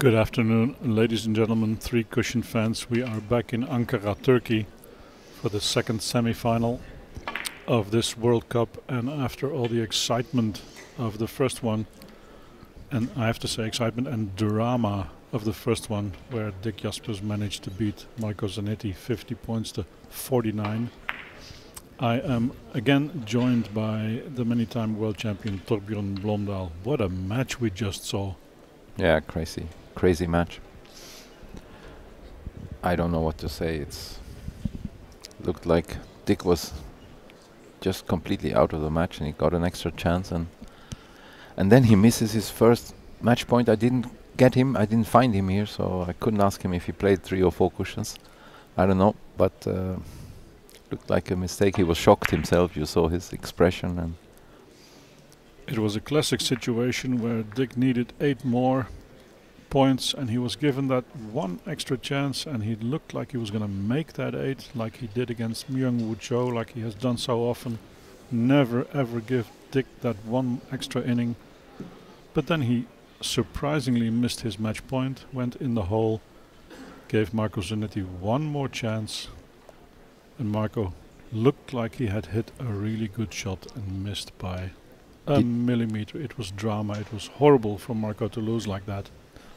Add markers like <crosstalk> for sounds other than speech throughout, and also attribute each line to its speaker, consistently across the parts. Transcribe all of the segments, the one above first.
Speaker 1: Good afternoon, ladies and gentlemen, three cushion fans. We are back in Ankara, Turkey for the second semi-final of this World Cup and after all the excitement of the first one and I have to say excitement and drama of the first one where Dick Jaspers managed to beat Marco Zanetti 50 points to 49. I am again joined by the many-time world champion Torbjörn Blomdahl. What a match we just saw.
Speaker 2: Yeah, crazy crazy match. I don't know what to say. It's looked like Dick was just completely out of the match, and he got an extra chance, and and then he misses his first match point. I didn't get him. I didn't find him here, so I couldn't ask him if he played three or four cushions. I don't know, but uh, looked like a mistake. He was shocked himself. You saw his expression, and
Speaker 1: it was a classic situation where Dick needed eight more points and he was given that one extra chance and he looked like he was going to make that eight like he did against Myung Woo Cho like he has done so often never ever give Dick that one extra inning but then he surprisingly missed his match point went in the hole gave Marco Zanetti one more chance and Marco looked like he had hit a really good shot and missed by a millimeter. It was drama. It was horrible for Marco to lose like that.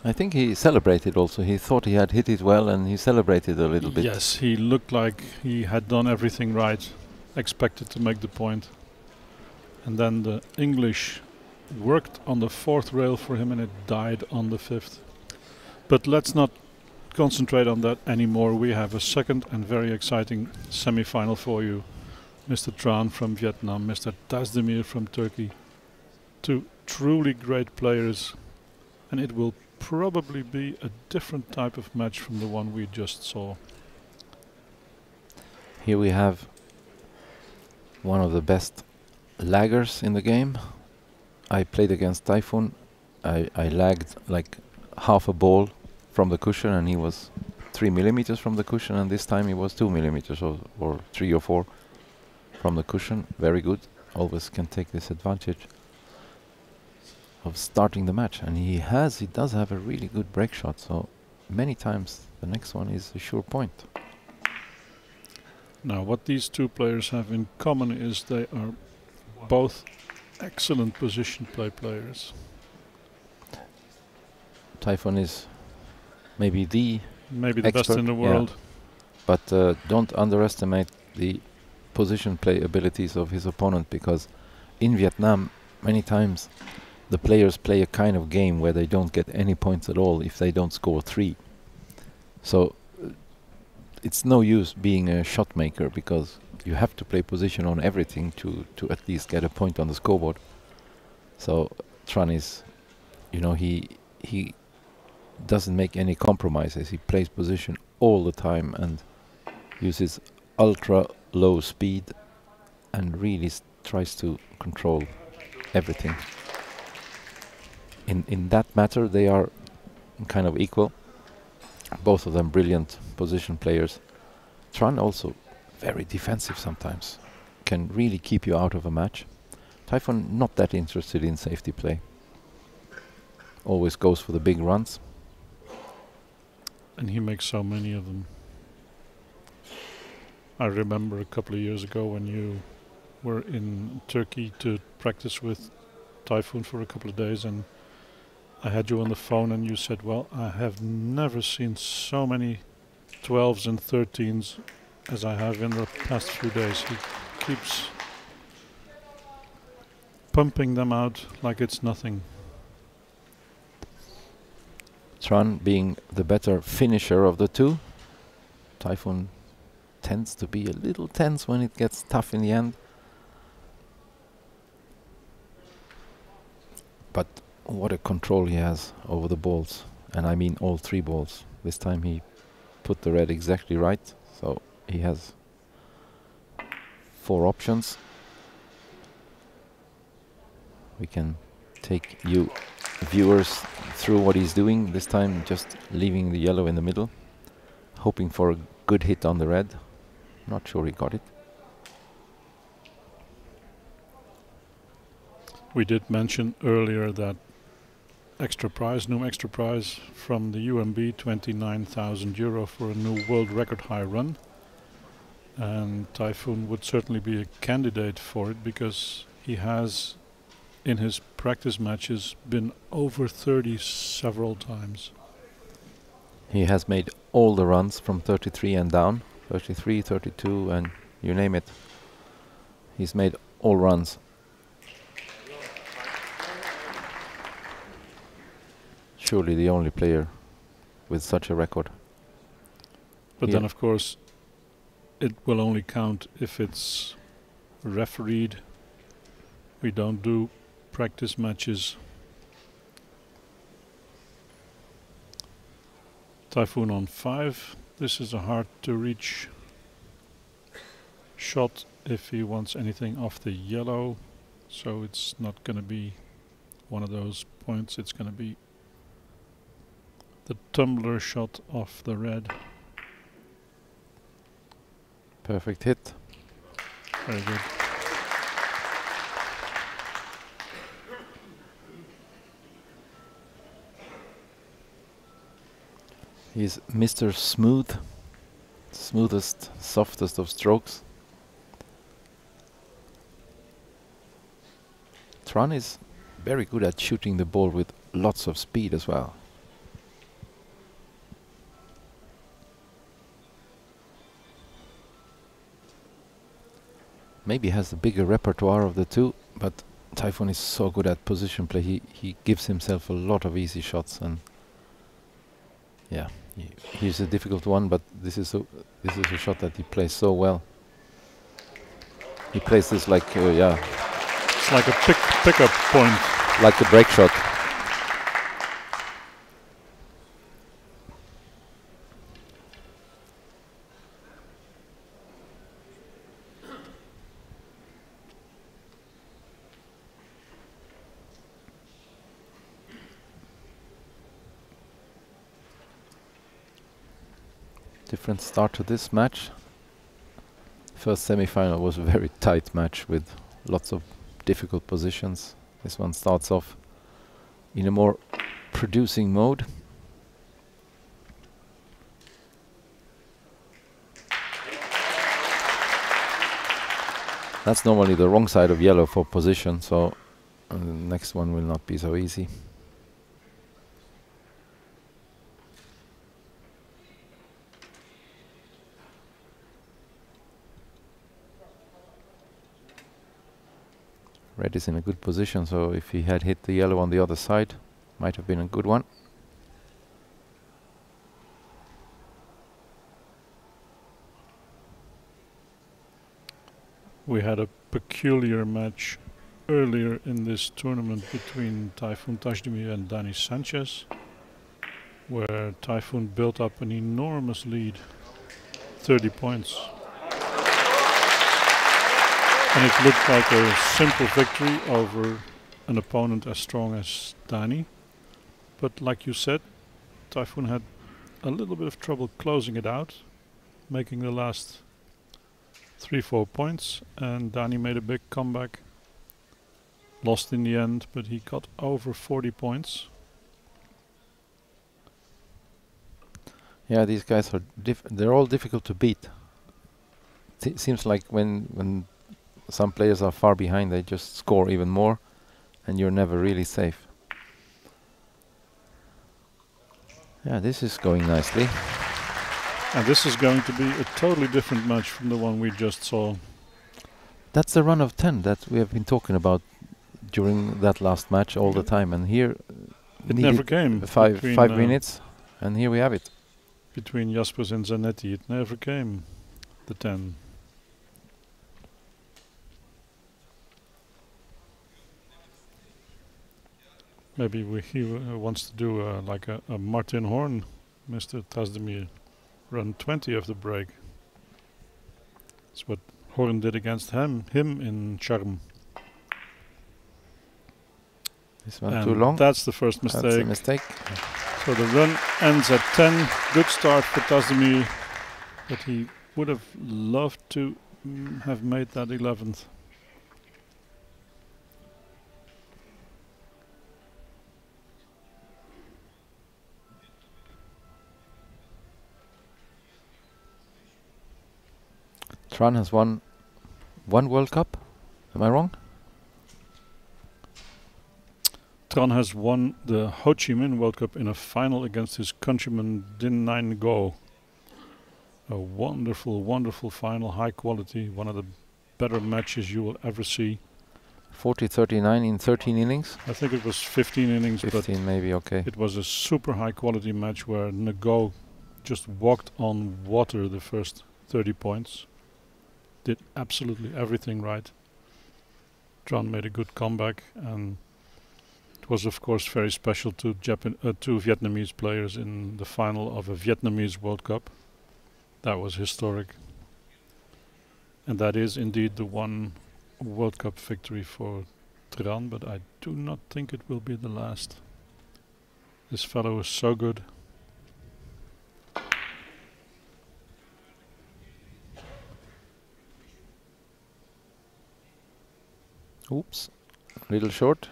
Speaker 2: I think he celebrated also. He thought he had hit it well and he celebrated a little bit.
Speaker 1: Yes, he looked like he had done everything right, expected to make the point. And then the English worked on the fourth rail for him and it died on the fifth. But let's not concentrate on that anymore. We have a second and very exciting semi-final for you. Mr. Tran from Vietnam, Mr. Tasdemir from Turkey. Two truly great players and it will probably be a different type of match from the one we just saw.
Speaker 2: Here we have one of the best laggers in the game. I played against Tayfun. I, I lagged like half a ball from the cushion and he was three millimeters from the cushion and this time he was two millimeters or, or three or four from the cushion. Very good. Always can take this advantage of starting the match and he has he does have a really good break shot so many times the next one is a sure point.
Speaker 1: Now what these two players have in common is they are both excellent position play players.
Speaker 2: Tayfun is maybe the
Speaker 1: maybe the best in the world. Yeah.
Speaker 2: but uh, don't underestimate the position play abilities of his opponent because in Vietnam many times the players play a kind of game where they don't get any points at all if they don't score three. So uh, it's no use being a shot maker because you have to play position on everything to to at least get a point on the scoreboard. So Tran is, you know, he he doesn't make any compromises. He plays position all the time and uses ultra low speed and really tries to control everything in in that matter they are kind of equal. Both of them brilliant position players. Tran also very defensive sometimes. Can really keep you out of a match. Tayfun not that interested in safety play. Always goes for the big runs.
Speaker 1: And he makes so many of them. I remember a couple of years ago when you were in Turkey to practice with Tayfun for a couple of days and I had you on the phone and you said, well, I have never seen so many 12s and 13s as I have in the past few days. He keeps pumping them out like it's nothing.
Speaker 2: Tran being the better finisher of the two. Tayfun tends to be a little tense when it gets tough in the end. But what a control he has over the balls and I mean all three balls. This time he put the red exactly right so he has four options. We can take you viewers through what he's doing this time just leaving the yellow in the middle hoping for a good hit on the red. Not sure he got it.
Speaker 1: We did mention earlier that extra prize, new extra prize from the UMB, 29,000 euro for a new world record high run. And Tayfun would certainly be a candidate for it because he has, in his practice matches, been over 30 several times.
Speaker 2: He has made all the runs from 33 and down, 33, 32, and you name it. He's made all runs. Surely the only player with such a record.
Speaker 1: But
Speaker 2: Yeah.
Speaker 1: then, of course, it will only count if it's refereed. We don't do practice matches. Tayfun on five. This is a hard to reach shot if he wants anything off the yellow. So it's not going to be one of those points. It's going to be the tumbler shot off the red.
Speaker 2: Perfect hit.
Speaker 1: Very good.
Speaker 2: He's Mr. Smooth. Smoothest, softest of strokes. Tran is very good at shooting the ball with lots of speed as well. Maybe has the bigger repertoire of the two, but Tayfun is so good at position play. He he gives himself a lot of easy shots and yeah, he, he's a difficult one, but this is a this is a shot that he plays so well. He plays this like uh, yeah,
Speaker 1: It's like a pick pickup point.
Speaker 2: like a break shot. Different start to this match. First semi-final was a very tight match with lots of difficult positions. This one starts off in a more producing mode. That's normally the wrong side of yellow for position, so uh, the next one will not be so easy. Red is in a good position, so if he had hit the yellow on the other side, might have been a good one.
Speaker 1: We had a peculiar match earlier in this tournament between Tayfun Tasdemir and Dani Sanchez, where Tayfun built up an enormous lead, 30 points. And it looked like a simple victory over an opponent as strong as Dani. But like you said, Tayfun had a little bit of trouble closing it out, making the last three, four points, and Dani made a big comeback. Lost in the end, but he got over 40 points.
Speaker 2: Yeah, these guys are they're all difficult to beat. It seems like when when some players are far behind, they just score even more, and you're never really safe. Yeah, this is going nicely.
Speaker 1: And this is going to be a totally different match from the one we just saw.
Speaker 2: That's the run of 10 that we have been talking about during that last match all the time, and here
Speaker 1: It never came.
Speaker 2: five five
Speaker 1: uh,
Speaker 2: minutes, and here we have it.
Speaker 1: Between Jaspers and Zanetti, it never came. The 10. Maybe we, he uh, wants to do uh, like a, a Martin Horn, Mr. Tasdemir, run 20 of the break. That's what Horn did against him, him in Sharm.
Speaker 2: This one
Speaker 1: And
Speaker 2: too long.
Speaker 1: That's the first
Speaker 2: That's a
Speaker 1: mistake.
Speaker 2: mistake.
Speaker 1: So the run ends at 10. Good start for Tasdemir, but he would have loved to mm, have made that 11th.
Speaker 2: Tran has won one World Cup. Am I wrong?
Speaker 1: Tran has won the Ho Chi Minh World Cup in a final against his countryman Dinh Nai Ngo. A wonderful, wonderful final, high quality, one of the better matches you will ever see.
Speaker 2: 40 39 in 13 innings?
Speaker 1: I think it was 15 innings,
Speaker 2: 15 maybe, okay.
Speaker 1: It was a super high quality match where Ngo just walked on water the first 30 points. Did absolutely everything right. Tran made a good comeback and it was of course very special to Japan uh, two Vietnamese players in the final of a Vietnamese World Cup. That was historic. And that is indeed the one World Cup victory for Tran, but I do not think it will be the last. This fellow is so good.
Speaker 2: Oops, little short.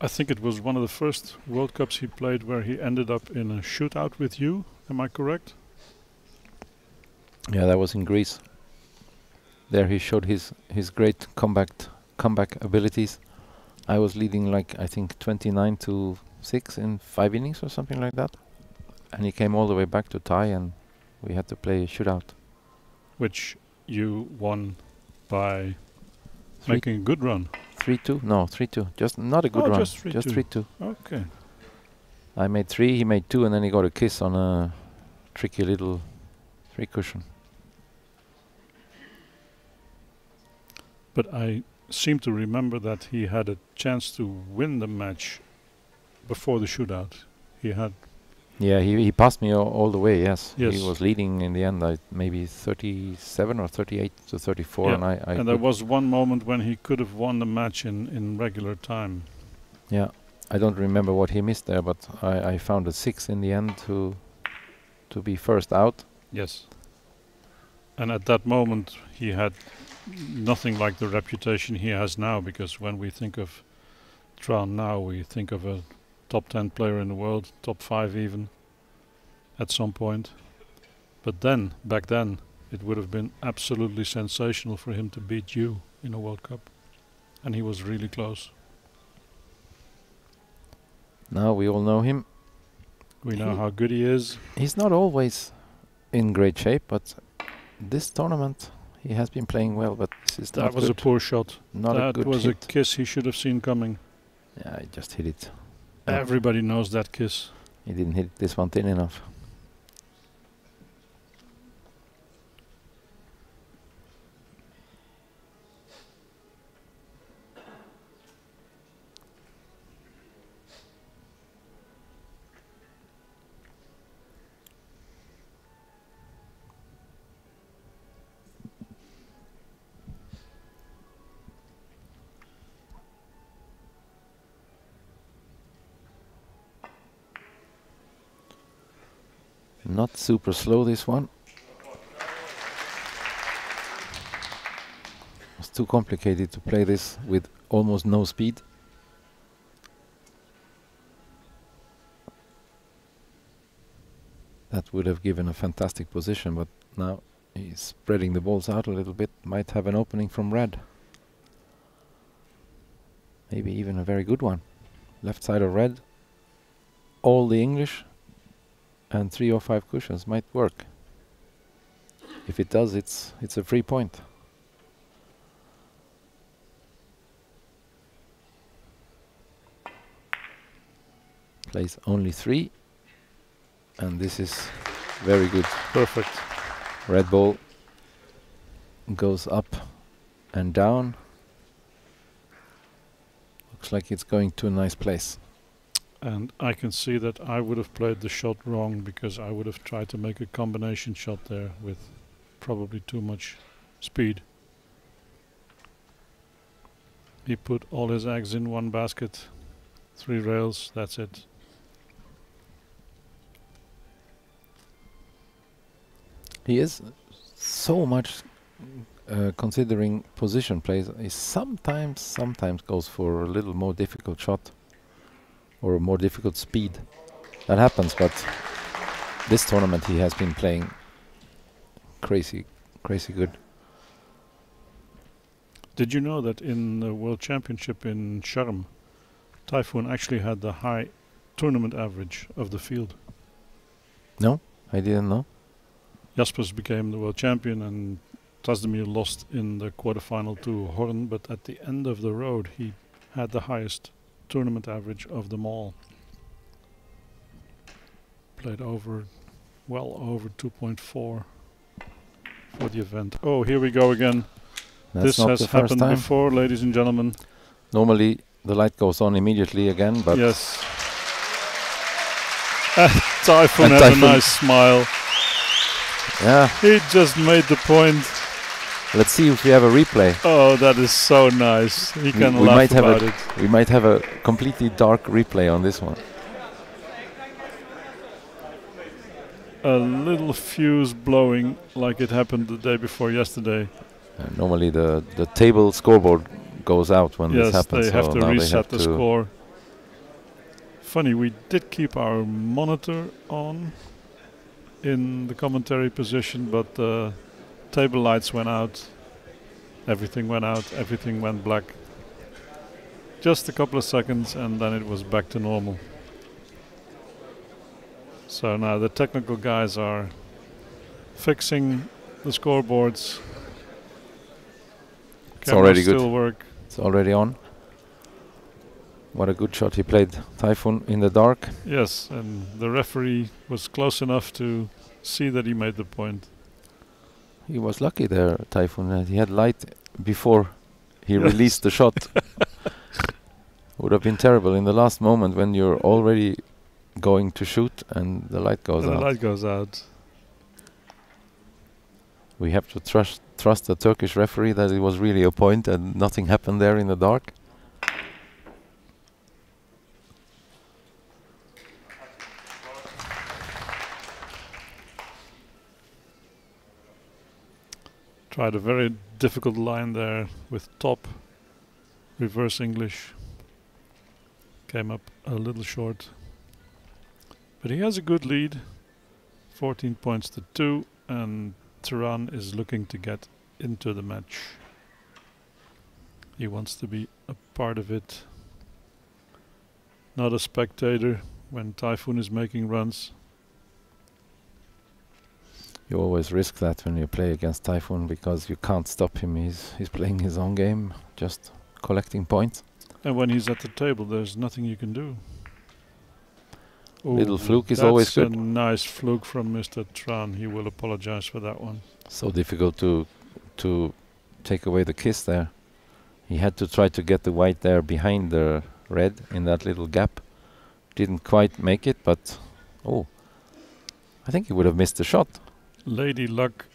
Speaker 1: I think it was one of the first World Cups he played where he ended up in a shootout with you. Am I correct?
Speaker 2: Yeah, that was in Greece. There he showed his his great comeback comeback abilities. I was leading like I think 29 to 6 in 5 innings or something like that. And he came all the way back to tie and we had to play a shootout.
Speaker 1: Which you won by
Speaker 2: Three
Speaker 1: making a good run.
Speaker 2: Three two? No, three two. Just not a good
Speaker 1: Oh,
Speaker 2: run.
Speaker 1: just three two.
Speaker 2: three two.
Speaker 1: Okay.
Speaker 2: I made three, he made two, and then he got a kiss on a tricky little three cushion.
Speaker 1: But I seem to remember that he had a chance to win the match before the shootout. He had
Speaker 2: Yeah, he he passed me all, all the way. Yes,
Speaker 1: Yes.
Speaker 2: he was leading in the end. I maybe 37 or 38 to 34,
Speaker 1: Yeah,
Speaker 2: and I, I
Speaker 1: and there was one moment when he could have won the match in, in regular time.
Speaker 2: yeah. I don't remember what he missed there, but I, I found a six in the end to to be first out.
Speaker 1: Yes. And at that moment, he had nothing like the reputation he has now, because when we think of Tran now, we think of a top 10 player in the world, top 5 even, at some point. But then, back then, it would have been absolutely sensational for him to beat you in a World Cup. And he was really close.
Speaker 2: Now we all know him.
Speaker 1: We know
Speaker 2: He-
Speaker 1: how good he is.
Speaker 2: He's not always in great shape, but this tournament he has been playing well. But this is
Speaker 1: That was a poor shot.
Speaker 2: not a
Speaker 1: that
Speaker 2: good
Speaker 1: was
Speaker 2: hit.
Speaker 1: a kiss he should have seen coming.
Speaker 2: yeah, he just hit it.
Speaker 1: Everybody knows that kiss.
Speaker 2: He didn't hit this one thin enough. Not super slow this one. It's too complicated to play this with almost no speed. That would have given a fantastic position, but now he's spreading the balls out a little bit. Might have an opening from red. Maybe even a very good one. Left side of red. All the English and three or five cushions might work. If it does, it's it's a free point. Plays only three, and this is very good.
Speaker 1: Perfect.
Speaker 2: Red ball goes up and down. Looks like it's going to a nice place.
Speaker 1: And I can see that I would have played the shot wrong because I would have tried to make a combination shot there with probably too much speed. He put all his eggs in one basket, three rails, that's it.
Speaker 2: He is so much uh, considering position plays. He sometimes, sometimes goes for a little more difficult shot, or a more difficult speed. That happens, but this tournament he has been playing crazy, crazy good.
Speaker 1: Did you know that in the World Championship in Sharm, Tayfun actually had the high tournament average of the field?
Speaker 2: No, I didn't know.
Speaker 1: Jaspers became the world champion and Tasdemir lost in the quarterfinal to Horn, but at the end of the road he had the highest tournament average of them all. Played over, well over 2.4 for the event. Oh, here we go again.
Speaker 2: That's
Speaker 1: this has happened
Speaker 2: time.
Speaker 1: before, ladies and gentlemen.
Speaker 2: Normally the light goes on immediately again, but
Speaker 1: yes.
Speaker 2: Tayfun
Speaker 1: has a nice smile.
Speaker 2: yeah.
Speaker 1: He just made the point.
Speaker 2: Let's see if we have a replay.
Speaker 1: Oh, that is so nice. He can
Speaker 2: we
Speaker 1: laugh
Speaker 2: might have
Speaker 1: about
Speaker 2: a-
Speaker 1: it.
Speaker 2: We might have a completely dark replay on this one.
Speaker 1: A little fuse blowing like it happened the day before yesterday.
Speaker 2: Uh, normally the the table scoreboard goes out when
Speaker 1: yes,
Speaker 2: this happens.
Speaker 1: they have
Speaker 2: so
Speaker 1: to reset
Speaker 2: have
Speaker 1: the
Speaker 2: to
Speaker 1: score. Funny, we did keep our monitor on in the commentary position, but the table lights went out. Everything went out, everything went black. Just a couple of seconds and then it was back to normal. So now the technical guys are fixing the scoreboards.
Speaker 2: It's already
Speaker 1: Cameras
Speaker 2: good.
Speaker 1: Still work.
Speaker 2: It's already on. What a good shot he played, Tayfun, in the dark.
Speaker 1: Yes, and the referee was close enough to see that he made the point.
Speaker 2: He was lucky there, Tayfun. that he had light before he <laughs> released the shot. <laughs> Would have been terrible in the last moment when you're already going to shoot and the light goes
Speaker 1: and the
Speaker 2: out.
Speaker 1: light goes out.
Speaker 2: We have to trust trust the Turkish referee that it was really a point and nothing happened there in the dark.
Speaker 1: Tried a very difficult line there with top, reverse English. Came up a little short. But he has a good lead. 14 points to 2 and Tran is looking to get into the match. He wants to be a part of it. Not a spectator when Tayfun is making runs.
Speaker 2: You always risk that when you play against Tayfun because you can't stop him. He's he's playing his own game, just collecting points.
Speaker 1: And when he's at the table, there's nothing you can do.
Speaker 2: Oh,
Speaker 1: little
Speaker 2: fluke is always good.
Speaker 1: that's a nice fluke from Mr. Tran. He will apologize for that one.
Speaker 2: So difficult to to take away the kiss there. He had to try to get the white there behind the red in that little gap. Didn't quite make it, but oh, I think he would have missed the shot.
Speaker 1: Lady Luck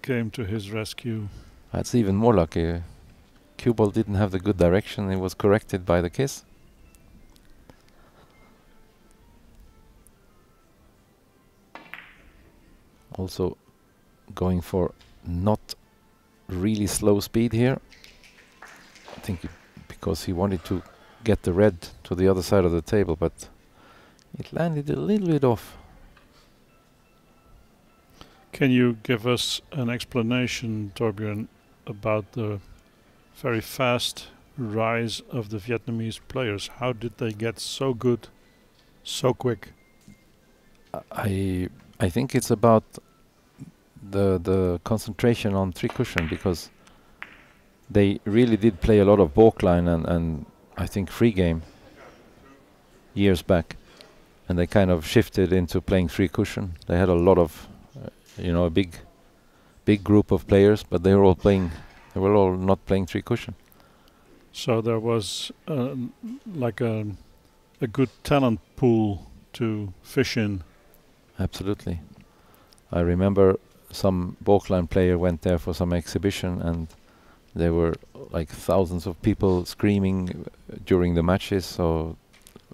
Speaker 1: came to his rescue.
Speaker 2: That's even more lucky. Cue ball didn't have the good direction. It was corrected by the kiss. Also going for not really slow speed here. I think because he wanted to get the red to the other side of the table, but it landed a little bit off.
Speaker 1: Can you give us an explanation, Torbjörn, about the very fast rise of the Vietnamese players? How did they get so good so quick?
Speaker 2: I I think it's about the the concentration on three cushion because they really did play a lot of balkline and and I think free game years back, and they kind of shifted into playing three cushion. They had a lot of you know a big big group of players, but they were all playing. They were all not playing three cushion.
Speaker 1: So there was uh, like a a good talent pool to fish in.
Speaker 2: Absolutely. I remember some balkline player went there for some exhibition and there were like thousands of people screaming uh, during the matches, so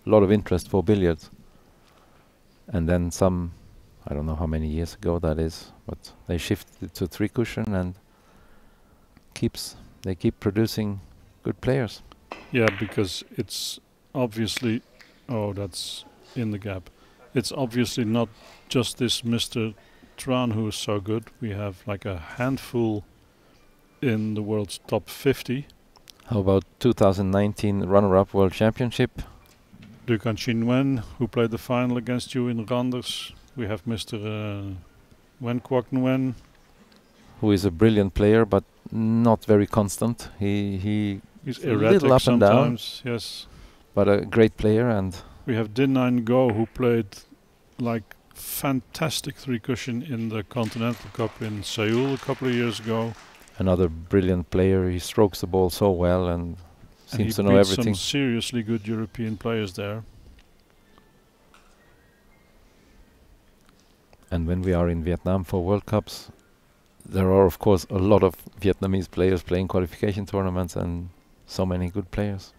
Speaker 2: a lot of interest for billiards. And then some, I don't know how many years ago that is, but they shifted to three cushion and keeps they keep producing good players.
Speaker 1: Yeah, because it's obviously Oh, that's in the gap. It's obviously not just this Mr. Tran who is so good. We have like a handful in the world's top 50.
Speaker 2: How about 2019 runner-up World Championship?
Speaker 1: Duc Anh Nguyen, who played the final against you in Randers. We have Mr. Uh, Nguyen Quoc Nguyen.
Speaker 2: Who is a brilliant player, but not very constant. He he
Speaker 1: He's
Speaker 2: A little
Speaker 1: erratic
Speaker 2: up and down.
Speaker 1: sometimes, yes.
Speaker 2: but a great player and
Speaker 1: We have Dinh Nai Ngo, who played like fantastic three cushion in the Continental Cup in Seoul a couple of years ago.
Speaker 2: another brilliant player. He strokes the ball so well and
Speaker 1: and
Speaker 2: seems to know everything.
Speaker 1: Some seriously good European players there.
Speaker 2: And when we are in Vietnam for World Cups, there are of course a lot of Vietnamese players playing qualification tournaments and so many good players.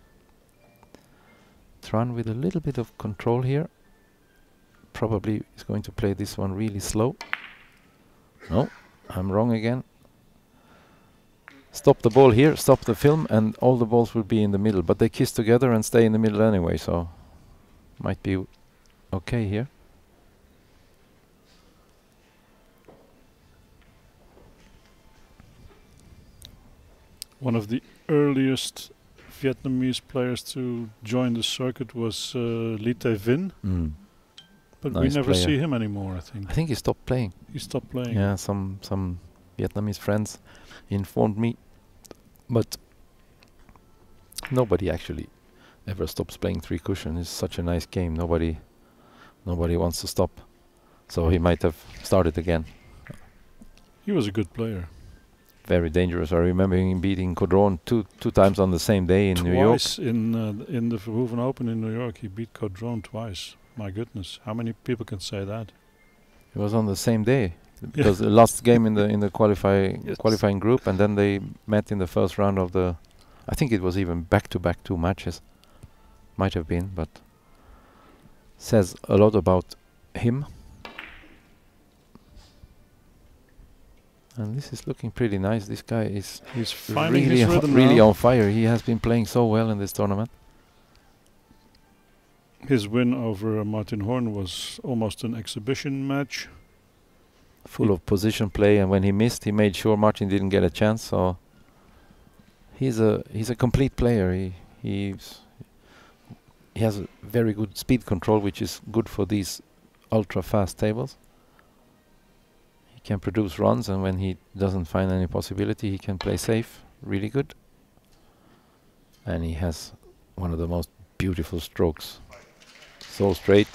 Speaker 2: Tran with a little bit of control here. Probably is going to play this one really slow. No, I'm wrong again. Stop the ball here, stop the film, and all the balls will be in the middle. But they kiss together and stay in the middle anyway, so might be okay here.
Speaker 1: One of the earliest Vietnamese players to join the circuit was uh, Ly The Vinh,
Speaker 2: Mm.
Speaker 1: but we never
Speaker 2: player.
Speaker 1: see him anymore. I think
Speaker 2: I think he stopped playing.
Speaker 1: he stopped playing.
Speaker 2: Yeah, some some Vietnamese friends informed me, but nobody actually ever stops playing three cushion. It's such a nice game. Nobody nobody wants to stop. So he might have started again.
Speaker 1: He was a good player.
Speaker 2: Very dangerous. I remember him beating Caudron two two times on the same day in New York.
Speaker 1: twice in uh, in the Verhoeven Open in New York, he beat Caudron twice. My goodness, how many people can say that?
Speaker 2: It was on the same day <laughs> because the last game in the in the qualify
Speaker 1: Yes.
Speaker 2: qualifying group, and then they met in the first round of the. I think it was even back to back two matches. Might have been, but says a lot about him. And this is looking pretty nice. This guy is
Speaker 1: He's finding
Speaker 2: really, really
Speaker 1: now.
Speaker 2: on fire. He has been playing so well in this tournament.
Speaker 1: His win over Martin Horn was almost an exhibition match.
Speaker 2: full
Speaker 1: He-
Speaker 2: of position play, and when he missed, he made sure Martin didn't get a chance. So he's a he's a complete player. He he's he has a very good speed control, which is good for these ultra fast tables. Can produce runs, and when he doesn't find any possibility, he can play safe, really good. And he has one of the most beautiful strokes, so straight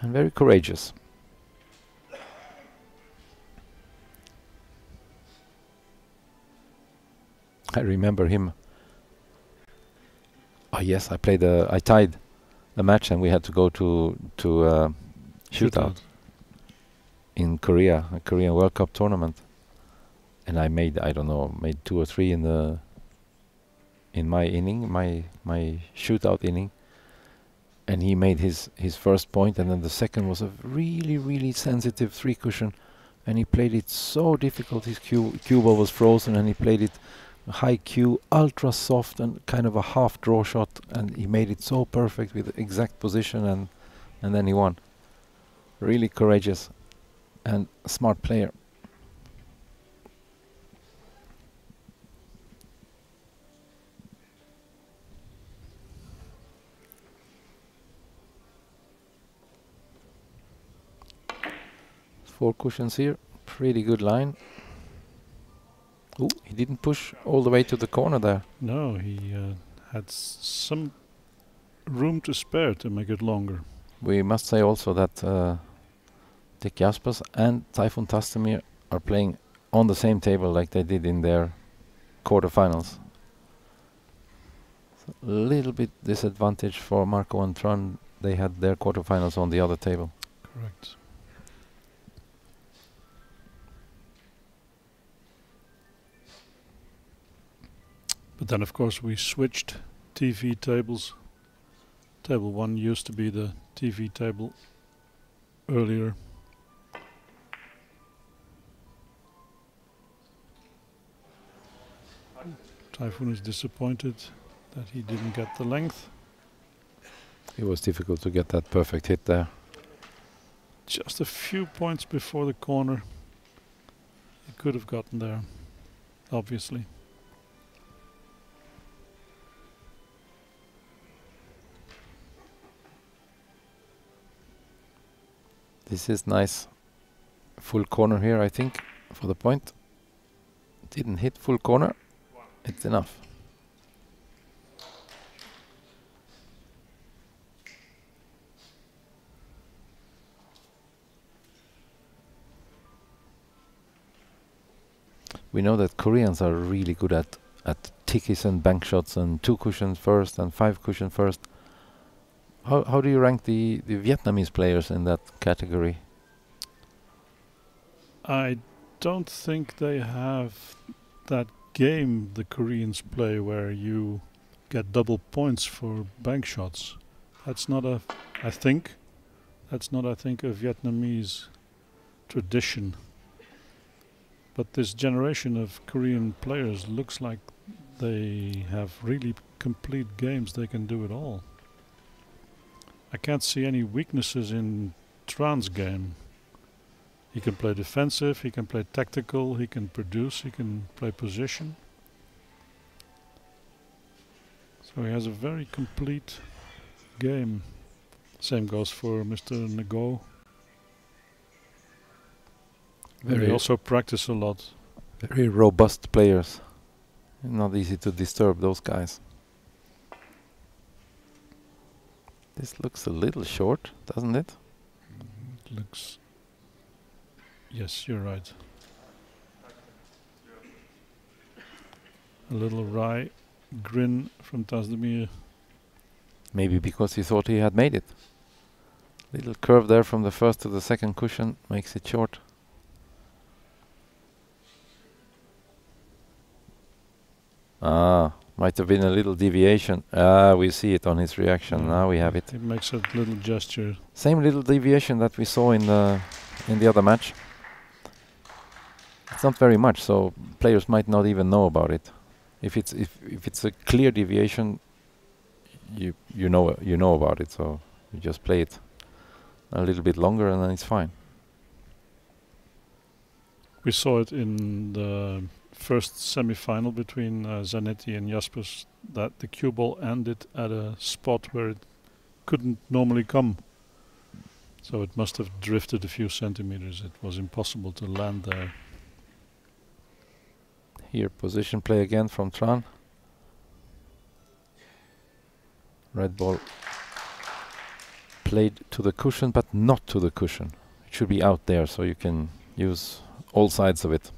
Speaker 2: and very courageous. I remember him. Oh yes, I played. Uh, I tied a match, and we had to go to to uh, shootout in Korea, a Korean World Cup tournament. And I made I don't know, made two or three in the in my inning, my my shootout inning. And he made his his first point, and then the second was a really really sensitive three cushion, and he played it so difficult. His cue cue ball was frozen, and he played it high cue, ultra soft, and kind of a half draw shot, and he made it so perfect with exact position, and and then he won. Really courageous and smart player. Four cushions here, pretty good line. Ooh, he didn't push all the way to the corner there.
Speaker 1: No, he uh, had s- some room to spare to make it longer.
Speaker 2: We must say also that uh, Dick Jaspers and Tayfun Tasdemir are playing on the same table like they did in their quarterfinals. A little bit disadvantage for Marco and Tran. They had their quarterfinals on the other table.
Speaker 1: Correct. But then, of course, we switched TV tables. Table 1 used to be the TV table earlier. Tayfun is disappointed that he didn't get the length.
Speaker 2: It was difficult to get that perfect hit there.
Speaker 1: Just a few points before the corner. He could have gotten there, obviously.
Speaker 2: This is nice. Full corner here, I think, for the point. Didn't hit full corner. It's enough. We know that Koreans are really good at at tickies and bank shots and two cushion first and five cushion first. How how do you rank the the Vietnamese players in that category?
Speaker 1: I don't think they have that game the Koreans play where you get double points for bank shots. That's not a I think that's not I think a Vietnamese tradition. But this generation of Korean players looks like they have really complete games. They can do it all. I can't see any weaknesses in Tran's game. He can play defensive, he can play tactical, he can produce, he can play position. So he has a very complete game. Same goes for Mr. Ngo. Very they also practice a lot.
Speaker 2: Very robust players. Not easy to disturb those guys. This looks a little short, doesn't it?
Speaker 1: Mm, it looks... Yes, you're right. A little wry grin from Tasdemir.
Speaker 2: Maybe because he thought he had made it. Little curve there from the first to the second cushion makes it short. Ah, might have been a little deviation. Ah, we see it on his reaction. Now we have it.
Speaker 1: It makes a little gesture.
Speaker 2: Same little deviation that we saw in the in the other match. It's not very much, so players might not even know about it. If it's if if it's a clear deviation, you you know you know about it. So you just play it a little bit longer, and then it's fine.
Speaker 1: We saw it in the first semi-final between uh, Zanetti and Jaspers that the cue ball ended at a spot where it couldn't normally come. So it must have drifted a few centimeters. It was impossible to land there.
Speaker 2: Here position play again from Tran. Red ball played to the cushion but not to the cushion. It should be out there so you can use all sides of it.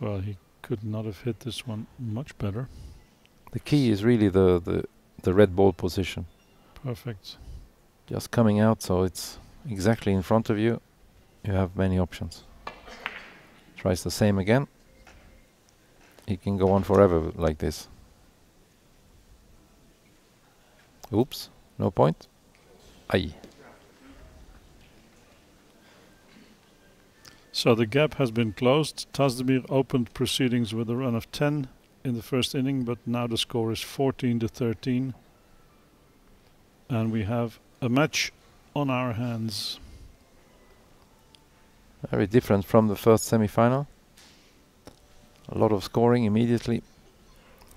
Speaker 1: Well, he could not have hit this one much better.
Speaker 2: The key is really the, the, the red ball position.
Speaker 1: Perfect.
Speaker 2: Just coming out so it's exactly in front of you. You have many options. Tries the same again. He can go on forever like this. Oops, no point. Aye.
Speaker 1: So the gap has been closed. Tasdemir opened proceedings with a run of 10 in the first inning, but now the score is 14 to 13. And we have a match on our hands.
Speaker 2: Very different from the first semi-final. A lot of scoring immediately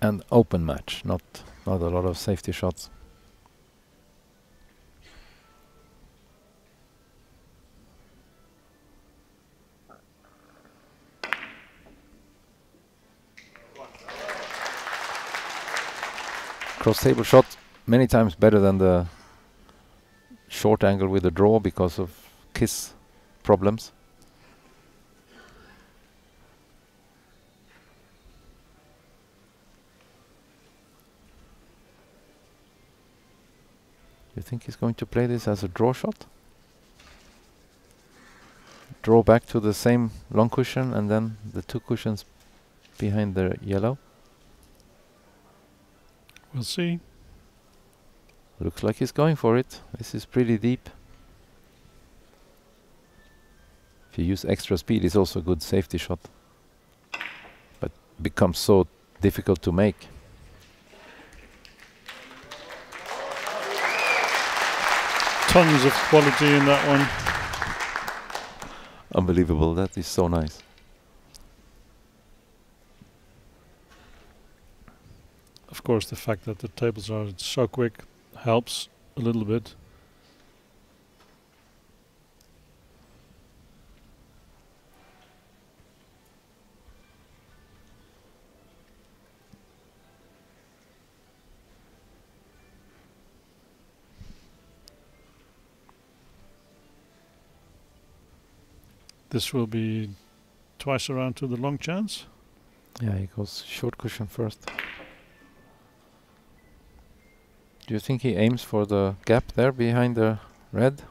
Speaker 2: and open match, not not a lot of safety shots. cross table shot many times better than the short angle with the draw because of kiss problems. You think he's going to play this as a draw shot? Draw back to the same long cushion and then the two cushions behind the yellow?
Speaker 1: We'll see.
Speaker 2: Looks like he's going for it. This is pretty deep. If you use extra speed, it's also a good safety shot. But becomes so difficult to make.
Speaker 1: Tons of quality in that one.
Speaker 2: Unbelievable. That is so nice.
Speaker 1: Of course, the fact that the tables are so quick helps a little bit. This will be twice around to the long chance.
Speaker 2: Yeah, he goes short cushion first. Do you think he aims for the gap there behind the red?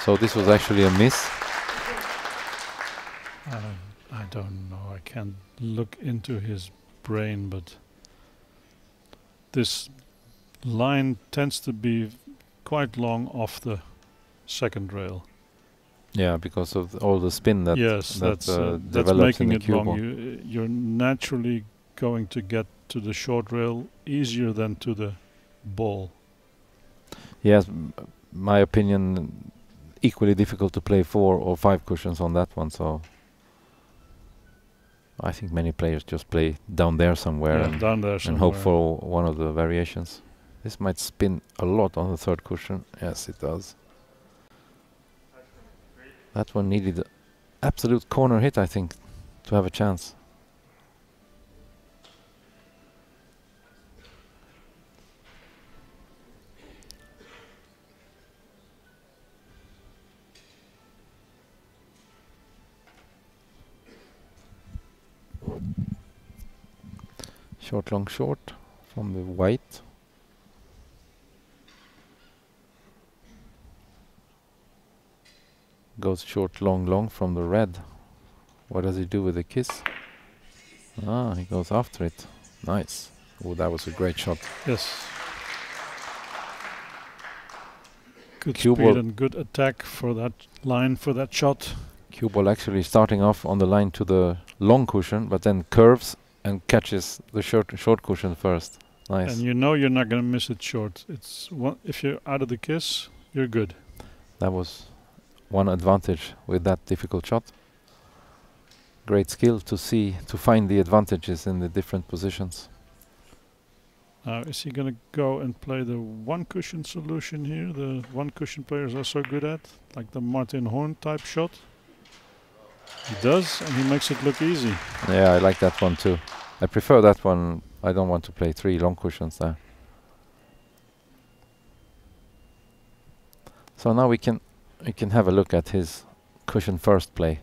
Speaker 2: So this was actually a miss.
Speaker 1: Uh, I don't know. I can't look into his brain, but this line tends to be quite long off the second rail.
Speaker 2: Yeah, because of all the spin that
Speaker 1: yes,
Speaker 2: that,
Speaker 1: that's
Speaker 2: uh,
Speaker 1: uh, that's making
Speaker 2: the
Speaker 1: it
Speaker 2: ball.
Speaker 1: You, you're naturally going to get to the short rail easier than to the ball.
Speaker 2: Yes, m- my opinion, equally difficult to play four or five cushions on that one. So I think many players just play down there somewhere
Speaker 1: yeah,
Speaker 2: and,
Speaker 1: down there
Speaker 2: and
Speaker 1: somewhere.
Speaker 2: hope for one of the variations. This might spin a lot on the third cushion. Yes, it does. That one needed absolute corner hit, I think, to have a chance. Short, long, short from the white. Goes short, long, long from the red. What does he do with the kiss? Ah, he goes after it. Nice. Oh, that was a great shot.
Speaker 1: Yes. Good
Speaker 2: Cue
Speaker 1: speed
Speaker 2: ball.
Speaker 1: and good attack for that line for that shot.
Speaker 2: Cue ball actually starting off on the line to the long cushion, but then curves and catches the short short cushion first. Nice.
Speaker 1: And you know you're not going to miss it short. It's one, if you're out of the kiss, you're good.
Speaker 2: That was one advantage with that difficult shot. Great skill to see to find the advantages in the different positions.
Speaker 1: Now, is he going to go and play the one cushion solution here? The one cushion players are so good at, like the Martin Horn type shot. He does, and he makes it look easy.
Speaker 2: Yeah, I like that one too. I prefer that one. I don't want to play three long cushions there. So now we can we can have a look at his cushion first play.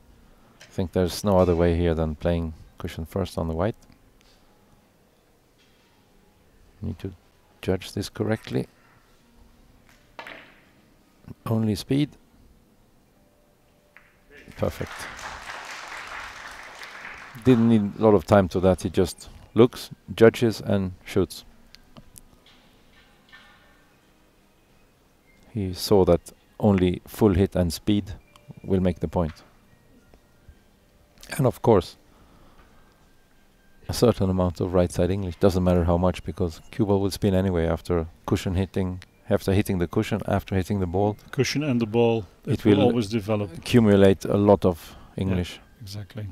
Speaker 2: I think there's no other way here than playing cushion first on the white. Need to judge this correctly. Only speed. Perfect. Didn't need a lot of time to that. He just looks, judges, and shoots. He saw that only full hit and speed will make the point. And of course, a certain amount of right side English doesn't matter how much because cue ball will spin anyway after cushion hitting, after hitting the cushion, after hitting the ball,
Speaker 1: Cushion and the ball, it,
Speaker 2: It
Speaker 1: will,
Speaker 2: will
Speaker 1: always develop.
Speaker 2: accumulate a lot of English.
Speaker 1: Exactly.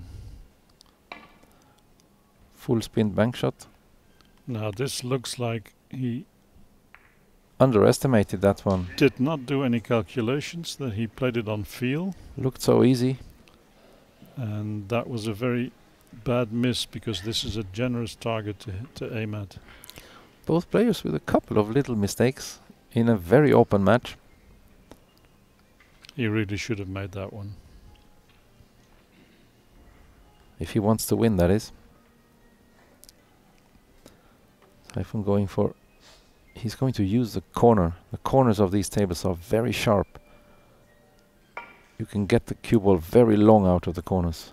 Speaker 2: Full spin bank shot.
Speaker 1: Now, this looks like he
Speaker 2: Underestimated that one.
Speaker 1: did not do any calculations, that he played it on feel.
Speaker 2: Looked so easy.
Speaker 1: and that was a very bad miss because this is a generous target to, to aim at.
Speaker 2: Both players with a couple of little mistakes in a very open match.
Speaker 1: He really should have made that one.
Speaker 2: If he wants to win, that is. Tayfun going for. He's going to use the corner. The corners of these tables are very sharp. You can get the cue ball very long out of the corners.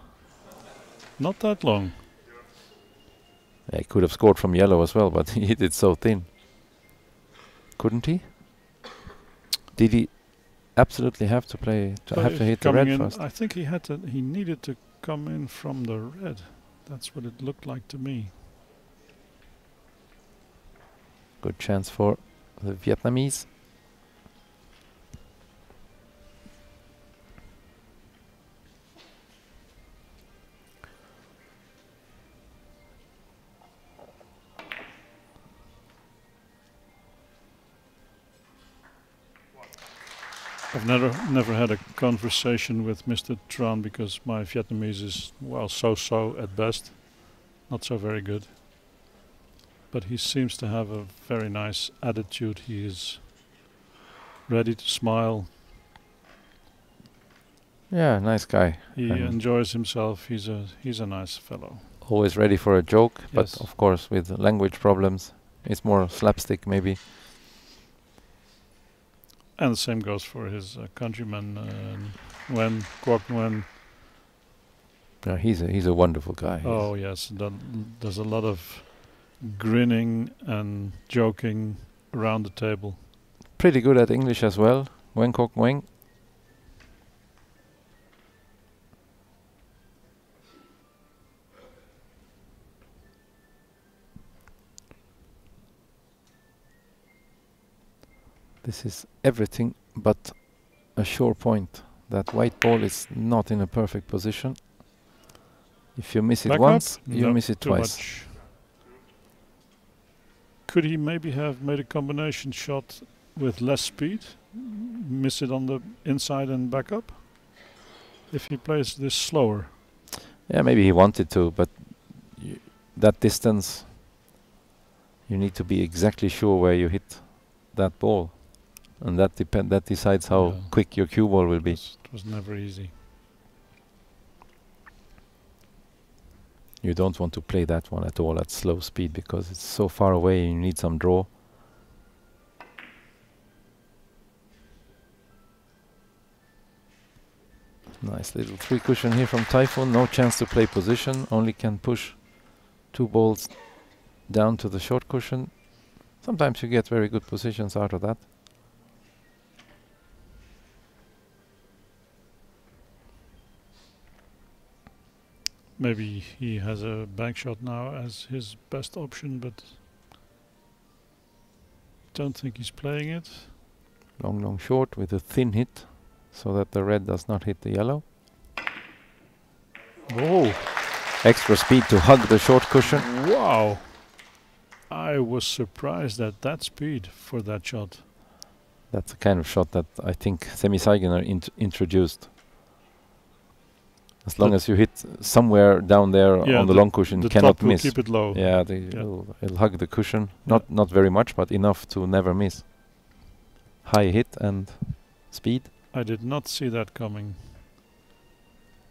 Speaker 1: Not that long.
Speaker 2: Yeah, he could have scored from yellow as well, but <laughs> he hit it so thin. Couldn't he? Did he absolutely have to play to
Speaker 1: But
Speaker 2: have to hit the red first?
Speaker 1: I think he had to. He needed to come in from the red. That's what it looked like to me.
Speaker 2: Good chance for the Vietnamese.
Speaker 1: I've never never had a conversation with Mr. Tran because my Vietnamese is well so-so at best, not so very good. But he seems to have a very nice attitude. He is ready to smile.
Speaker 2: Yeah, nice guy.
Speaker 1: He
Speaker 2: And-
Speaker 1: enjoys himself. He's a he's a nice fellow.
Speaker 2: Always ready for a joke, but of course with language problems, it's more slapstick maybe.
Speaker 1: And the same goes for his uh, countryman uh, Nguyen Quoc Nguyen.
Speaker 2: Yeah, he's a he's a wonderful guy.
Speaker 1: Oh yes, there's a lot of grinning and joking around the table.
Speaker 2: Pretty good at English as well. Nguyen Quoc Nguyen. This is everything but a sure point. That white ball is not in a perfect position. If you miss it
Speaker 1: Back up?
Speaker 2: once, you
Speaker 1: No,
Speaker 2: miss it twice.
Speaker 1: much. Could he maybe have made a combination shot with less speed? Miss it on the inside and back up? If he plays this slower.
Speaker 2: Yeah, maybe he wanted to, but y that distance, you need to be exactly sure where you hit that ball, and that depend that decides how
Speaker 1: Yeah.
Speaker 2: quick your cue ball will be.
Speaker 1: It was never easy.
Speaker 2: You don't want to play that one at all at slow speed because it's so far away. and You need some draw. Nice little three cushion here from Tayfun. No chance to play position. Only can push two balls down to the short cushion. Sometimes you get very good positions out of that.
Speaker 1: Maybe he has a bank shot now as his best option, but don't think he's playing it.
Speaker 2: Long, long, short with a thin hit so that the red does not hit the yellow.
Speaker 1: Whoa!
Speaker 2: Extra speed to hug the short cushion.
Speaker 1: Wow! I was surprised at that speed for that shot.
Speaker 2: That's the kind of shot that I think Semih Saygıner int introduced. As long as you hit somewhere down there
Speaker 1: Yeah,
Speaker 2: on the,
Speaker 1: the-
Speaker 2: long cushion,
Speaker 1: the
Speaker 2: cannot
Speaker 1: top will
Speaker 2: miss.
Speaker 1: keep it low.
Speaker 2: Yeah,
Speaker 1: Yeah.
Speaker 2: It'll, it'll hug the cushion. Not not very much, but enough to never miss. High hit and speed.
Speaker 1: I did not see that coming.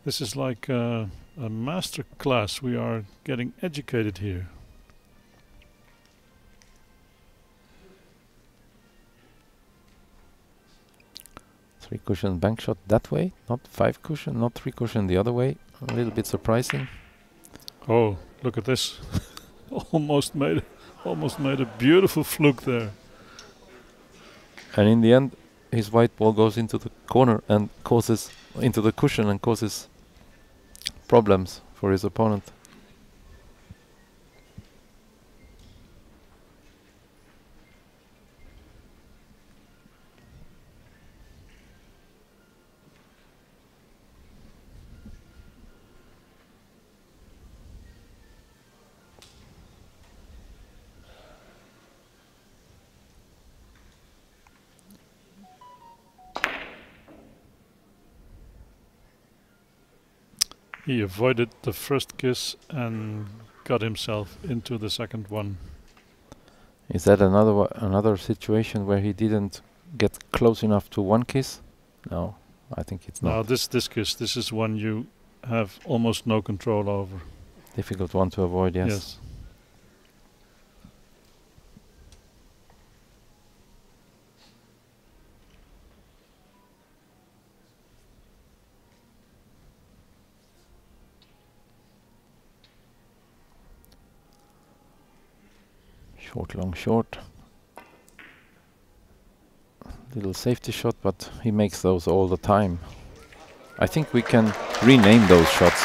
Speaker 1: This is like uh, a master class. We are getting educated here.
Speaker 2: Three cushion bank shot that way, not five cushion, not three cushion the other way. A little bit surprising.
Speaker 1: Oh, look at this! <laughs> almost made, almost made a beautiful fluke there.
Speaker 2: And in the end, his white ball goes into the corner and causes into the cushion and causes problems for his opponent.
Speaker 1: He avoided the first kiss and got himself into the second one.
Speaker 2: Is that another another situation where he didn't get close enough to one kiss? No, I think it's
Speaker 1: Now
Speaker 2: not.
Speaker 1: this this kiss, this is one you have almost no control over.
Speaker 2: Difficult one to avoid. Yes.
Speaker 1: yes.
Speaker 2: Short, long, short. Little safety shot, but he makes those all the time. I think we can rename those shots.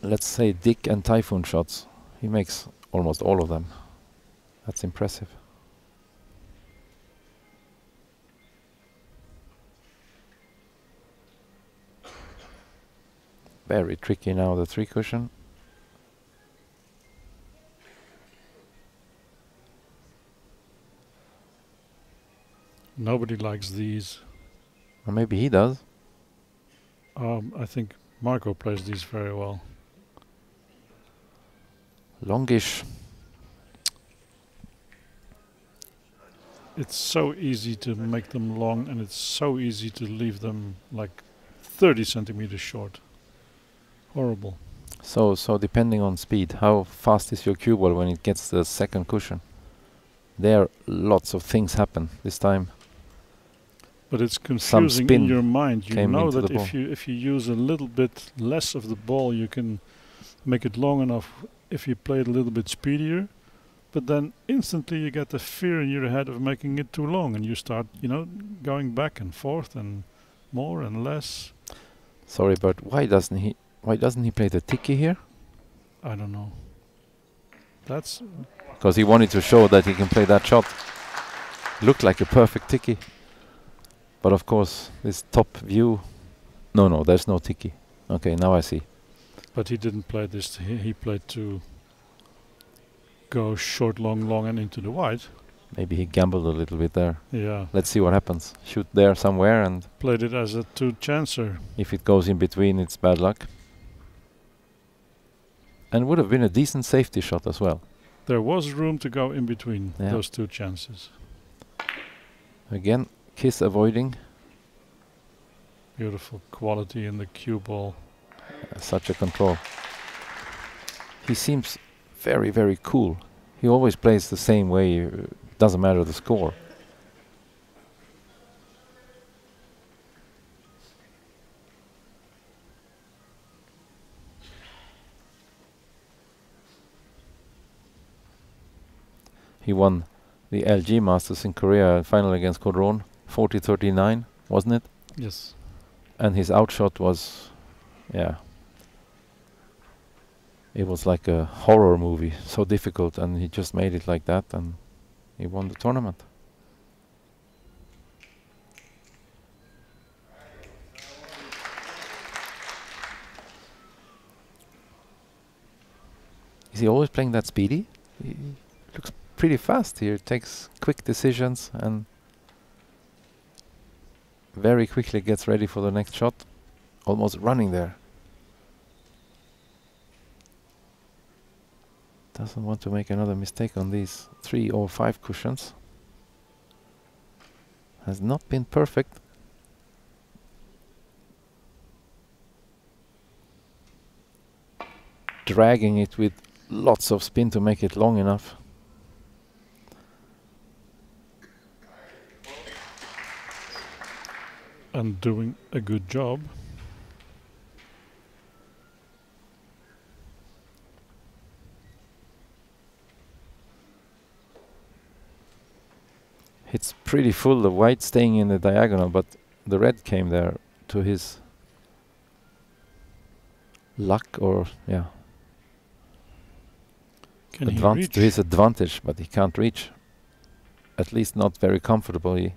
Speaker 2: Let's say Dick and Tayfun shots. He makes almost all of them. That's impressive. Very tricky now, the three cushion.
Speaker 1: Nobody likes these.
Speaker 2: Or maybe he does.
Speaker 1: Um, I think Marco plays these very well.
Speaker 2: Longish.
Speaker 1: It's so easy to make them long and it's so easy to leave them like 30 centimeters short. Horrible.
Speaker 2: So, so depending on speed, how fast is your cue ball when it gets the second cushion? There, lots of things happen this time.
Speaker 1: But it's confusing in your mind. You know that
Speaker 2: ball.
Speaker 1: if you if you use a little bit less of the ball, you can make it long enough. If you play it a little bit speedier, but then instantly you get the fear in your head of making it too long, and you start, you know, going back and forth and more and less.
Speaker 2: Sorry, but why doesn't he? Why doesn't he play the tiki here?
Speaker 1: I don't know. That's
Speaker 2: Because he wanted to show that he can play that shot. Looked like a perfect tiki. But of course, this top view. No, no, there's no tiki. Okay, now I see.
Speaker 1: but he didn't play this. He, he played to go short, long, long, and into the wide.
Speaker 2: Maybe he gambled a little bit there.
Speaker 1: Yeah,
Speaker 2: Let's see what happens. Shoot there somewhere, and
Speaker 1: played it as a two chancer.
Speaker 2: if it goes in between, it's bad luck. And would have been a decent safety shot as well.
Speaker 1: There was room to go in between
Speaker 2: Yeah.
Speaker 1: those two chances.
Speaker 2: Again, Kiss avoiding.
Speaker 1: Beautiful quality in the cue ball.
Speaker 2: Uh, such a control. He seems very, very cool. He always plays the same way. Uh, doesn't matter the score. He won the LG Masters in Korea final against Caudron, 40-39, wasn't it?
Speaker 1: Yes.
Speaker 2: and his outshot was yeah it was like a horror movie so difficult and he just made it like that and he won the tournament is he always playing that speedy he looks pretty fast here takes quick decisions and very quickly gets ready for the next shot. Almost running there. Doesn't want to make another mistake on these three or five cushions. Has not been perfect. Dragging it with lots of spin to make it long enough.
Speaker 1: And doing a good job.
Speaker 2: It's pretty full, the white staying in the diagonal, but the red came there to his luck or yeah,
Speaker 1: Can he
Speaker 2: advan-
Speaker 1: reach?
Speaker 2: to his advantage, but he can't reach. At least not very comfortably.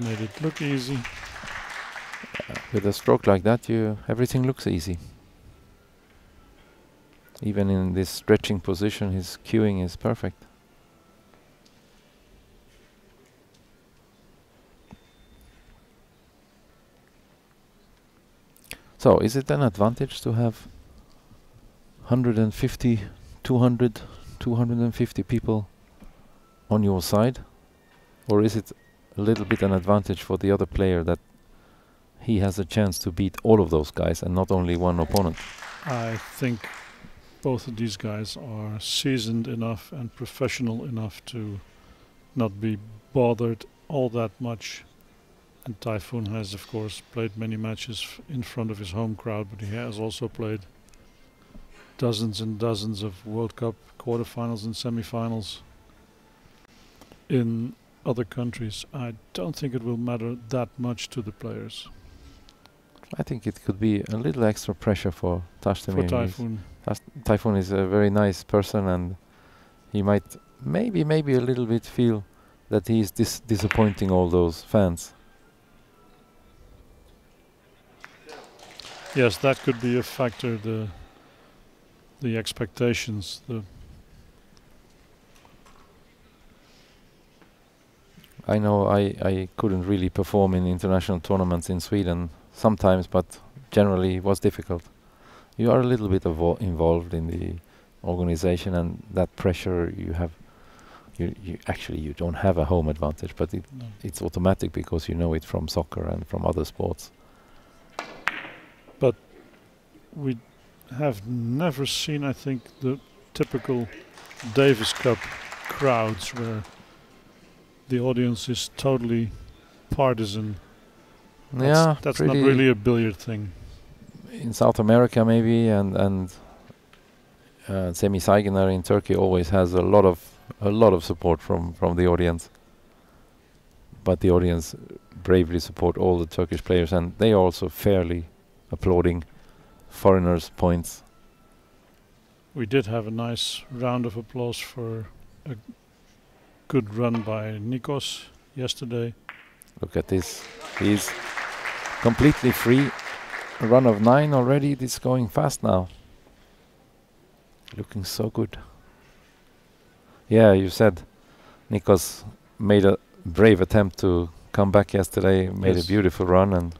Speaker 1: Made it look easy.
Speaker 2: Uh, with a stroke like that, you everything looks easy. Even in this stretching position, his cueing is perfect. So, is it an advantage to have 150, 200, 250 people on your side? Or is it a little bit an advantage for the other player that he has a chance to beat all of those guys and not only one opponent.
Speaker 1: I think both of these guys are seasoned enough and professional enough to not be bothered all that much. And Tayfun has, of course, played many matches in front of his home crowd, but he has also played dozens and dozens of World Cup quarterfinals and semifinals in other countries. I don't think it will matter that much to the players.
Speaker 2: I think it could be a little extra pressure for
Speaker 1: For Tasdemir.
Speaker 2: Tayfun, Tayfun is a very nice person and he might maybe maybe a little bit feel that he is dis- disappointing all those fans.
Speaker 1: yes, that could be a factor. The the expectations. The
Speaker 2: I know I, I couldn't really perform in international tournaments in Sweden sometimes, but generally it was difficult. You are a little bit involved in the organization, and that pressure you have. You, you actually you don't have a home advantage, but it
Speaker 1: no.
Speaker 2: it's automatic because you know it from soccer and from other sports.
Speaker 1: But we have never seen, I think, the typical Davis Cup crowds where the audience is totally partisan. That's,
Speaker 2: yeah,
Speaker 1: that's not really a billiard thing.
Speaker 2: In South America, maybe, and and uh, Semih Saygıner in Turkey always has a lot of a lot of support from from the audience. But the audience bravely support all the Turkish players, and they are also fairly applauding foreigners' points.
Speaker 1: We did have a nice round of applause for a good run by Nikos yesterday.
Speaker 2: Look at this. He's completely free. A run of nine already. It's going fast now. Looking so good. Yeah, you said Nikos made a brave attempt to come back yesterday, made
Speaker 1: yes.
Speaker 2: a beautiful run and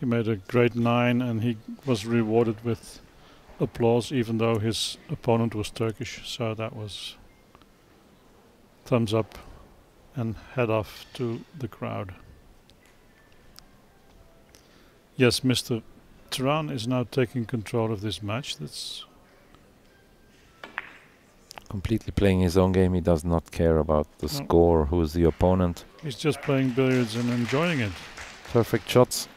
Speaker 1: he made a great nine and he was rewarded with applause even though his opponent was Turkish so that was thumbs up and head off to the crowd. Yes, Mr. Tran is now taking control of this match. That's
Speaker 2: completely playing his own game. He does not care about the no. score, who's the opponent.
Speaker 1: He's just playing billiards and enjoying it.
Speaker 2: Perfect shots.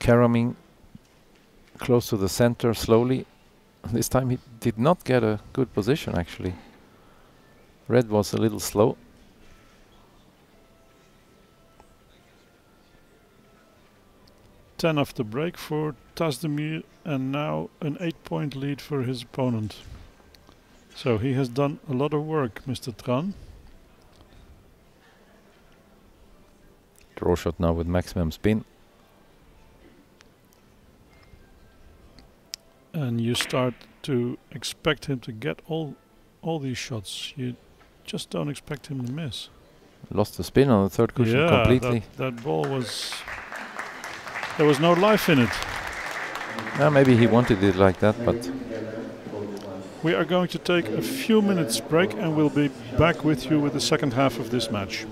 Speaker 2: Karaming close to the center slowly. This time he did not get a good position actually. Red was a little slow.
Speaker 1: Ten after break for Tasdemir and now an eight point lead for his opponent. So he has done a lot of work, Mr. Tran.
Speaker 2: Draw shot now with maximum spin.
Speaker 1: and you start to expect him to get all all these shots. You just don't expect him to miss.
Speaker 2: Lost the spin on the third cushion
Speaker 1: yeah,
Speaker 2: completely.
Speaker 1: That, that ball was there was no life in it.
Speaker 2: Yeah, maybe he wanted it like that, but
Speaker 1: we are going to take a few minutes break and we'll be back with you with the second half of this match.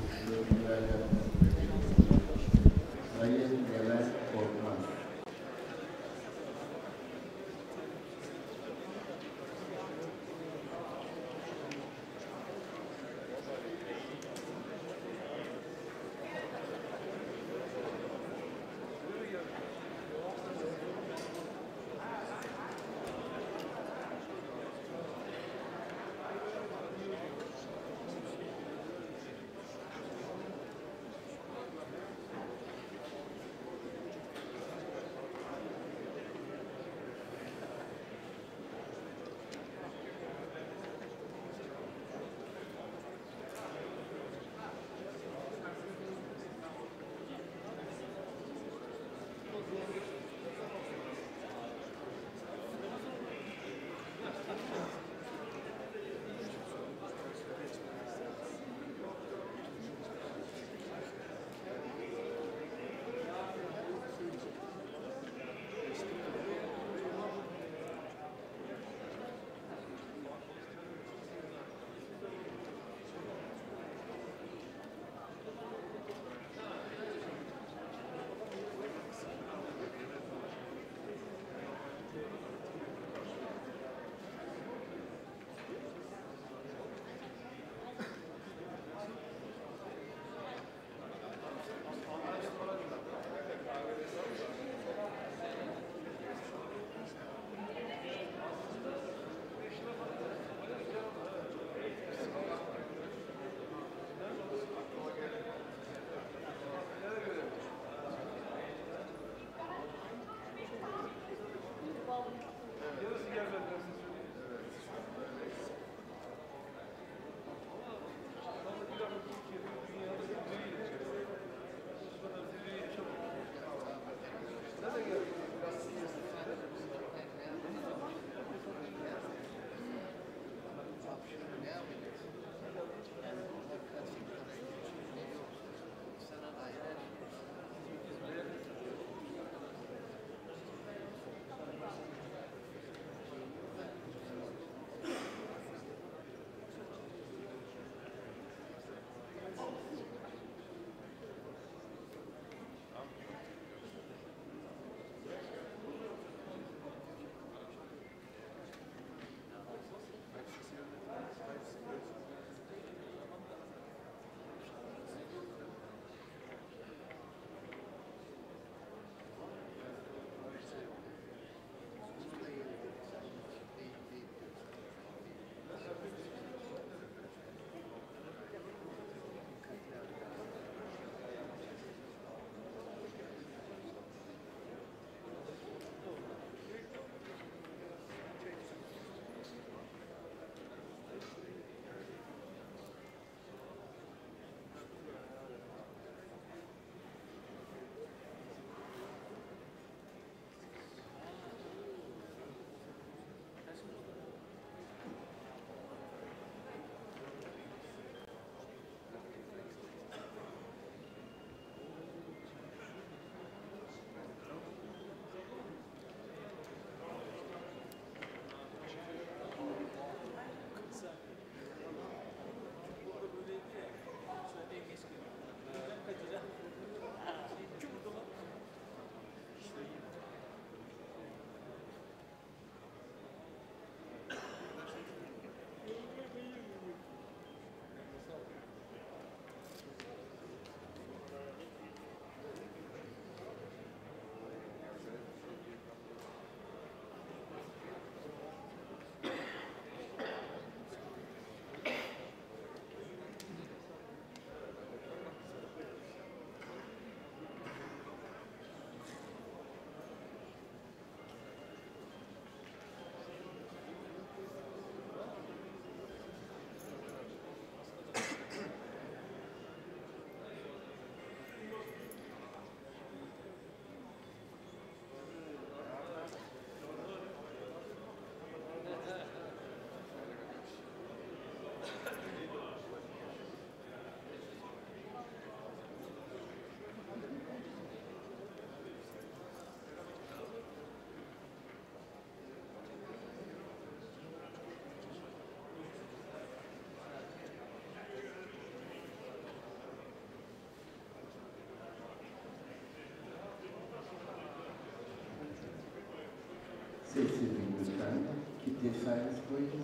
Speaker 2: Defense, please.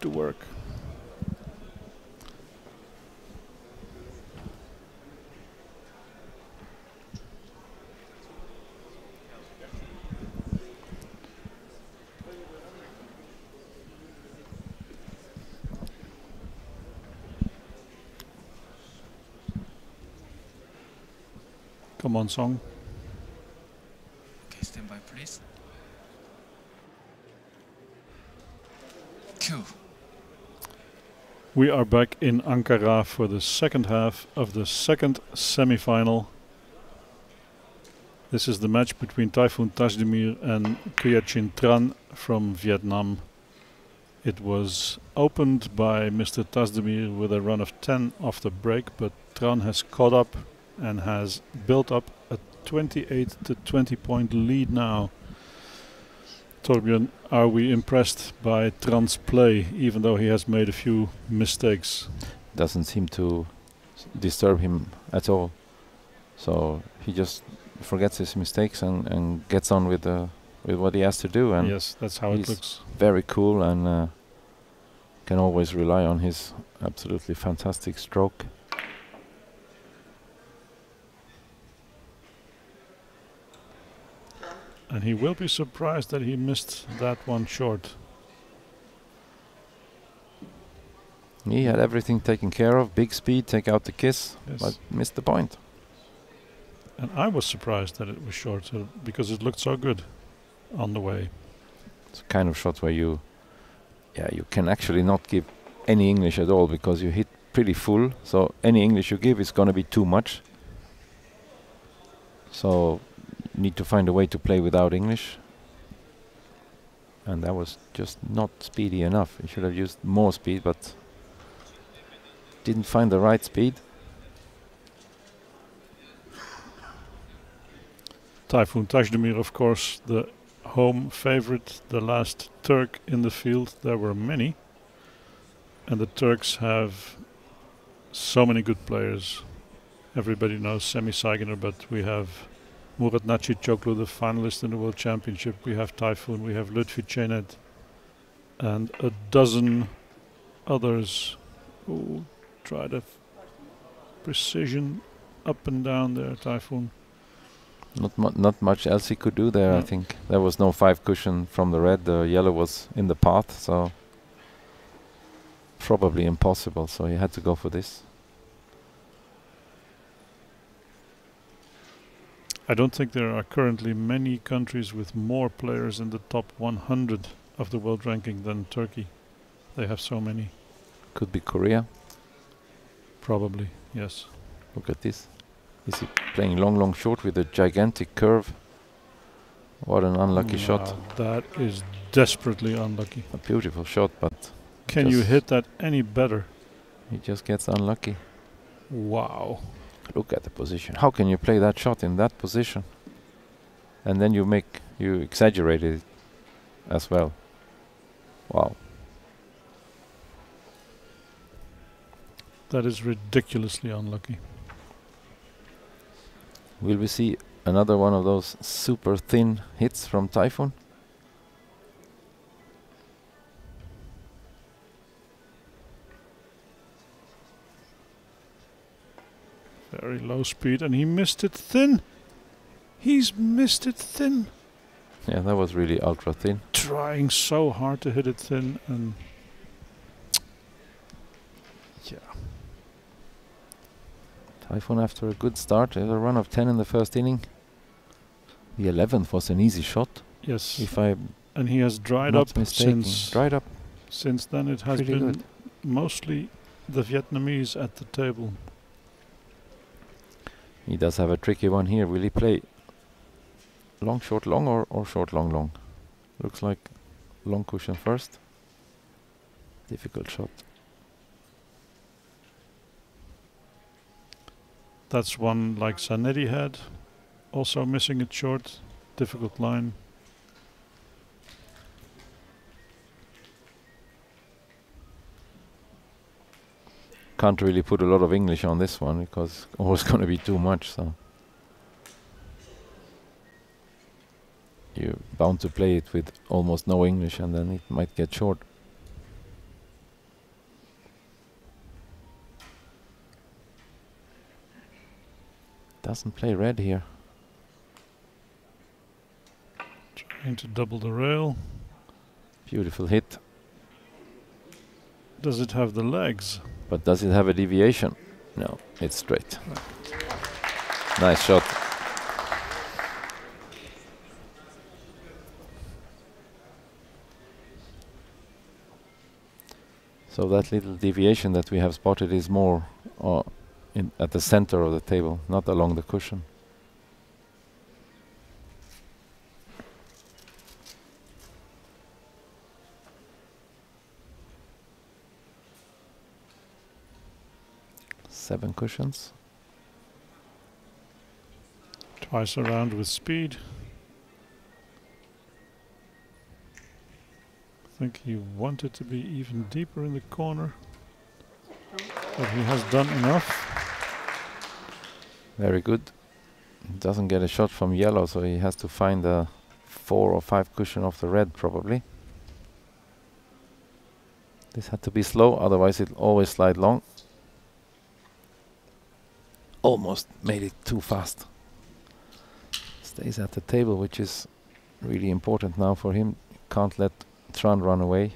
Speaker 1: To work. Come on, song.
Speaker 3: Okay, stand by, please. Cue.
Speaker 1: We are back in Ankara for the second half of the second semi-final. This is the match between Tayfun Tasdemir and Quyet Chien Tran from Vietnam. It was opened by Mr. Tasdemir with a run of 10 off the break, but Tran has caught up and has built up a 28 to 20 point lead now. Torbjörn, are we impressed by Tran's play, even though he has made a few mistakes?
Speaker 2: Doesn't seem to disturb him at all. So he just forgets his mistakes and, and gets on with the with what he has to do. And
Speaker 1: yes, that's how it looks.
Speaker 2: very cool and uh, can always rely on his absolutely fantastic stroke.
Speaker 1: And he will be surprised that he missed that one short.
Speaker 2: He had everything taken care of, big speed, take out the kiss,
Speaker 1: Yes.
Speaker 2: but missed the point.
Speaker 1: And I was surprised that it was short uh, because it looked so good on the way.
Speaker 2: It's a kind of shot where you, yeah, you can actually not give any English at all because you hit pretty full. So any English you give is going to be too much. So need to find a way to play without English. And that was just not speedy enough. You should have used more speed, but didn't find the right speed.
Speaker 1: Tayfun Tasdemir, of course, the home favorite, the last Turk in the field. There were many. And the Turks have so many good players. Everybody knows Semih Saygıner, but we have Murat Naci Çoklu, the finalist in the World Championship. We have Tayfun, we have Lütfi Çenet, and a dozen others who try the f- precision up and down there, Tayfun.
Speaker 2: Not mu- not much else he could do there. I think there was no five cushion from the red. The yellow was in the path, so probably impossible. So he had to go for this.
Speaker 1: I don't think there are currently many countries with more players in the top 100 of the world ranking than Turkey. They have so many.
Speaker 2: Could be Korea.
Speaker 1: Probably, yes.
Speaker 2: Look at this. Is he playing long, long short with a gigantic curve? What an unlucky shot.
Speaker 1: That is desperately unlucky.
Speaker 2: A beautiful shot, but
Speaker 1: Can you hit that any better?
Speaker 2: he just gets unlucky.
Speaker 1: Wow.
Speaker 2: Look at the position. How can you play that shot in that position? And then you make you exaggerate it as well. Wow.
Speaker 1: That is ridiculously unlucky.
Speaker 2: Will we see another one of those super thin hits from Tayfun?
Speaker 1: Very low speed, and he missed it thin. He's missed it thin.
Speaker 2: Yeah, that was really ultra thin.
Speaker 1: Trying so hard to hit it thin, and yeah.
Speaker 2: Tayfun after a good start, a run of 10 in the first inning. The 11th was an easy shot,
Speaker 1: Yes,
Speaker 2: if I'm
Speaker 1: and he has dried up
Speaker 2: mistaken.
Speaker 1: since
Speaker 2: Dried up.
Speaker 1: since then. It has
Speaker 2: Pretty
Speaker 1: been
Speaker 2: good.
Speaker 1: mostly the Vietnamese at the table.
Speaker 2: He does have a tricky one here. Will he play long, short, long, or, or short, long, long? Looks like long cushion first. Difficult shot.
Speaker 1: That's one like Zanetti had, also missing it short. Difficult line.
Speaker 2: Can't really put a lot of English on this one because it's always going to be too much. So you're bound to play it with almost no English and then it might get short. Doesn't play red here.
Speaker 1: Trying to double the rail.
Speaker 2: Beautiful hit.
Speaker 1: Does it have the legs?
Speaker 2: But does it have a deviation? No, it's straight. Nice shot. So that little deviation that we have spotted is more uh, in at the center of the table, not along the cushion. Seven cushions.
Speaker 1: Twice around with speed. I think he wanted to be even deeper in the corner. But he has done enough.
Speaker 2: Very good. Doesn't get a shot from yellow, so he has to find a four or five cushion off the red, probably. This had to be slow, otherwise it'll always slide long. Almost made it too fast. Stays at the table, which is really important now for him. Can't let Tran run away.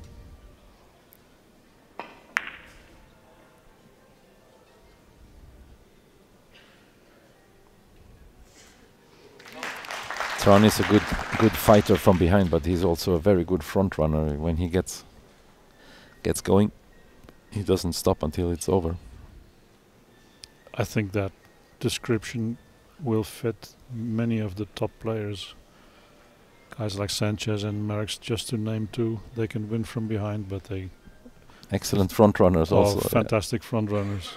Speaker 2: Tran is a good good fighter from behind, but he's also a very good front runner. When he gets gets going, he doesn't stop until it's over.
Speaker 1: I think that description will fit many of the top players. Guys like Sanchez and Merckx, just to name two, they can win from behind, but they
Speaker 2: Excellent front runners also. yeah.
Speaker 1: fantastic front runners.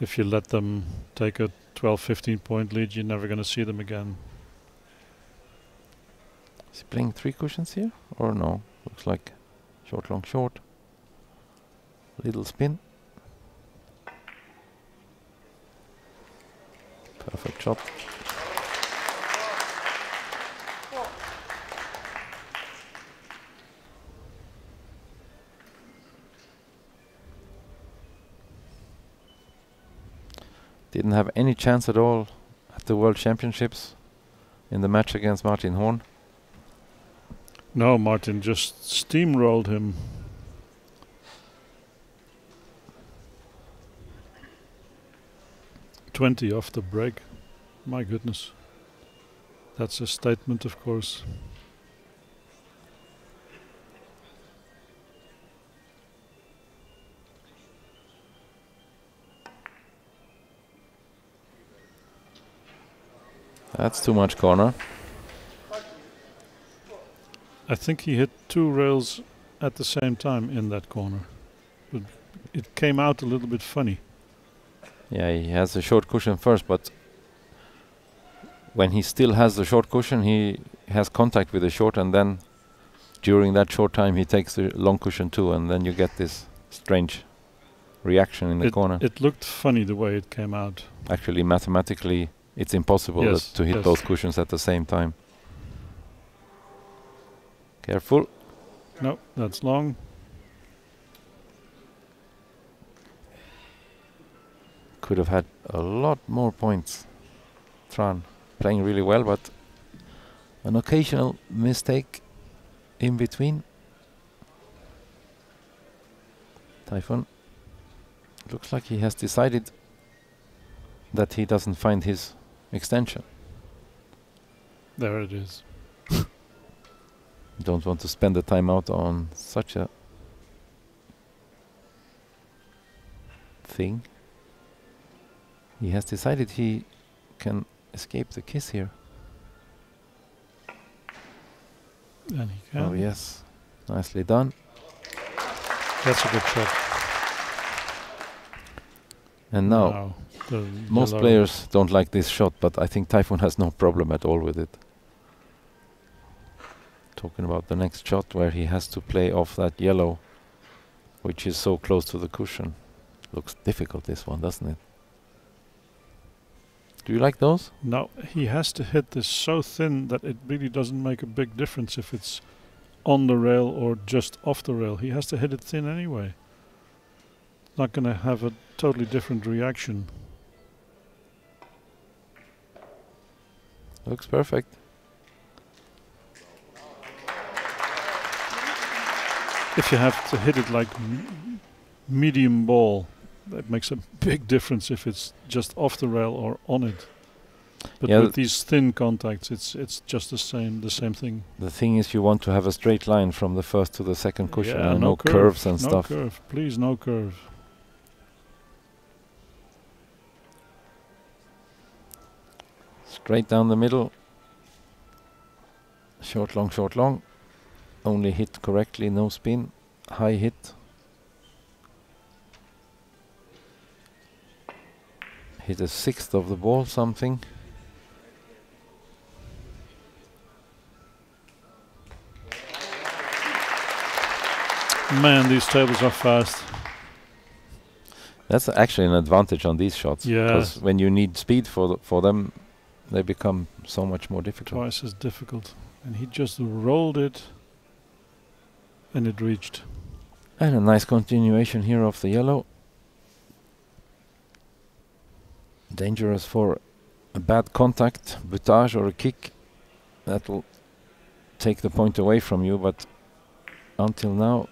Speaker 1: If you let them take a 12, 15 point lead, you're never going to see them again.
Speaker 2: Is he playing three cushions here? Or no? Looks like short, long, short. Little spin. Perfect shot. Didn't have any chance at all at the World Championships in the match against Martin Horn.
Speaker 1: No, Martin just steamrolled him. Twenty off the break. My goodness. That's a statement, of course.
Speaker 2: That's too much corner.
Speaker 1: I think he hit two rails at the same time in that corner. But it came out a little bit funny.
Speaker 2: Yeah, he has a short cushion first, but when he still has the short cushion, he has contact with the short, and then during that short time, he takes the long cushion too, and then you get this strange reaction in the
Speaker 1: it,
Speaker 2: corner.
Speaker 1: It looked funny the way it came out.
Speaker 2: Actually, mathematically, it's impossible
Speaker 1: Yes,
Speaker 2: to hit
Speaker 1: yes.
Speaker 2: both cushions at the same time. Careful.
Speaker 1: No, that's long.
Speaker 2: Could have had a lot more points. Tran playing really well, but an occasional mistake in between. Tayfun looks like he has decided that he doesn't find his extension.
Speaker 1: There it is. <laughs>
Speaker 2: Don't want to spend the time out on such a thing. He has decided he can escape the kiss here.
Speaker 1: And he can.
Speaker 2: Oh yes, nicely done.
Speaker 1: That's a good shot.
Speaker 2: And now most players don't like this shot, but I think Tayfun has no problem at all with it. Talking about the next shot where he has to play off that yellow, which is so close to the cushion. Looks difficult this one, doesn't it? Do you like those?
Speaker 1: No, he has to hit this so thin that it really doesn't make a big difference if it's on the rail or just off the rail. He has to hit it thin anyway. Not going to have a totally different reaction.
Speaker 2: Looks perfect.
Speaker 1: If you have to hit it like m- medium ball, that makes a big difference if it's just off the rail or on it. But
Speaker 2: Yeah,
Speaker 1: with these thin contacts, it's it's just the same the same thing.
Speaker 2: The thing is, you want to have a straight line from the first to the second cushion,
Speaker 1: Yeah,
Speaker 2: and
Speaker 1: no
Speaker 2: no,
Speaker 1: curve,
Speaker 2: curves and
Speaker 1: no
Speaker 2: stuff.
Speaker 1: No curve, please, no curve.
Speaker 2: Straight down the middle. Short, long, short, long. Only hit correctly, no spin. High hit. Hit a sixth of the ball, something.
Speaker 1: Man, these tables are fast.
Speaker 2: That's actually an advantage on these shots.
Speaker 1: Yeah.
Speaker 2: Because when you need speed for for them, they become so much more difficult.
Speaker 1: Twice as difficult. And he just rolled it and it reached.
Speaker 2: And a nice continuation here of the yellow. Dangerous for a bad contact, butage or a kick. That will take the point away from you, but until now,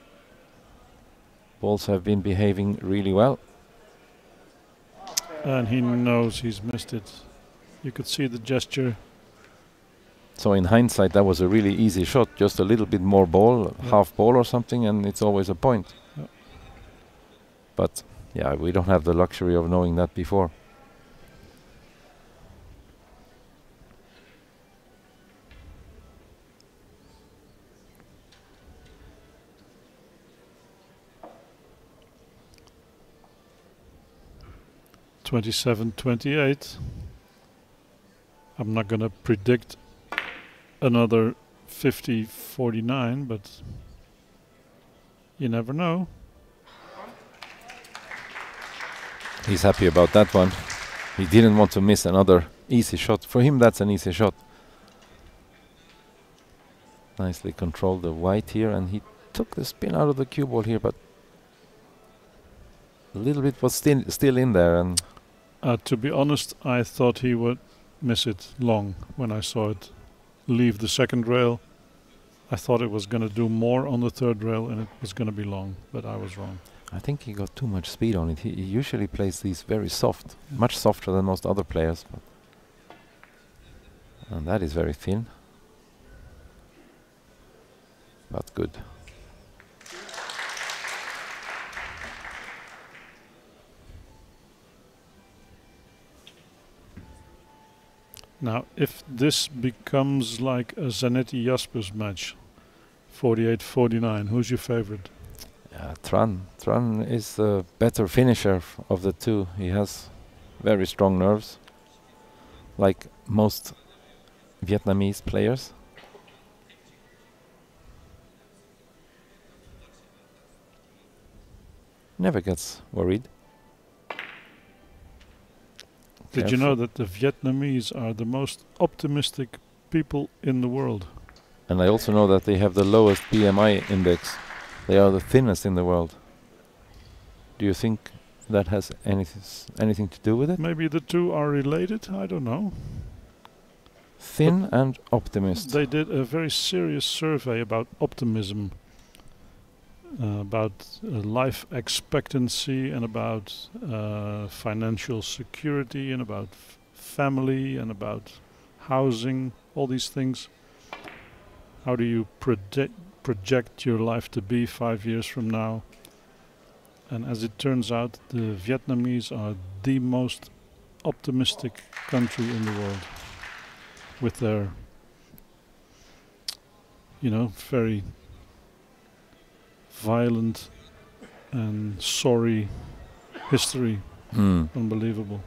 Speaker 2: balls have been behaving really well.
Speaker 1: And he knows he's missed it. You could see the gesture.
Speaker 2: So in hindsight, that was a really easy shot. Just a little bit more ball,
Speaker 1: Yeah.
Speaker 2: half ball or something, and it's always a point.
Speaker 1: Yeah.
Speaker 2: But yeah, we don't have the luxury of knowing that before.
Speaker 1: Twenty-seven, twenty-eight. I'm not going to predict another 50 49, but you never know.
Speaker 2: He's happy about that one. He didn't want to miss another easy shot. For him, that's an easy shot. Nicely controlled the white here, and he took the spin out of the cue ball here, but a little bit was still still in there, and
Speaker 1: Uh, to be honest, I thought he would miss it long when I saw it leave the second rail. I thought it was going to do more on the third rail and it was going to be long, but I was wrong.
Speaker 2: I think he got too much speed on it. He, he usually plays these very soft, much softer than most other players. But and that is very thin, but good.
Speaker 1: Now, if this becomes like a Zanetti Jaspers match, 48 49, who's your favorite?
Speaker 2: Yeah, Tran. Tran is the better finisher of the two. He has very strong nerves, like most Vietnamese players. Never gets worried.
Speaker 1: Did you know that the Vietnamese are the most optimistic people in the world?
Speaker 2: And I also know that they have the lowest BMI index. They are the thinnest in the world. Do you think that has anything anything to do with it?
Speaker 1: Maybe the two are related, I don't know.
Speaker 2: Thin and optimist.
Speaker 1: They did a very serious survey about optimism, uh, about uh, life expectancy, and about uh, financial security, and about family, and about housing, all these things. How do you project your life to be five years from now? And as it turns out, the Vietnamese are the most optimistic country in the world with their you know very violent and sorry history
Speaker 2: Hmm.
Speaker 1: unbelievable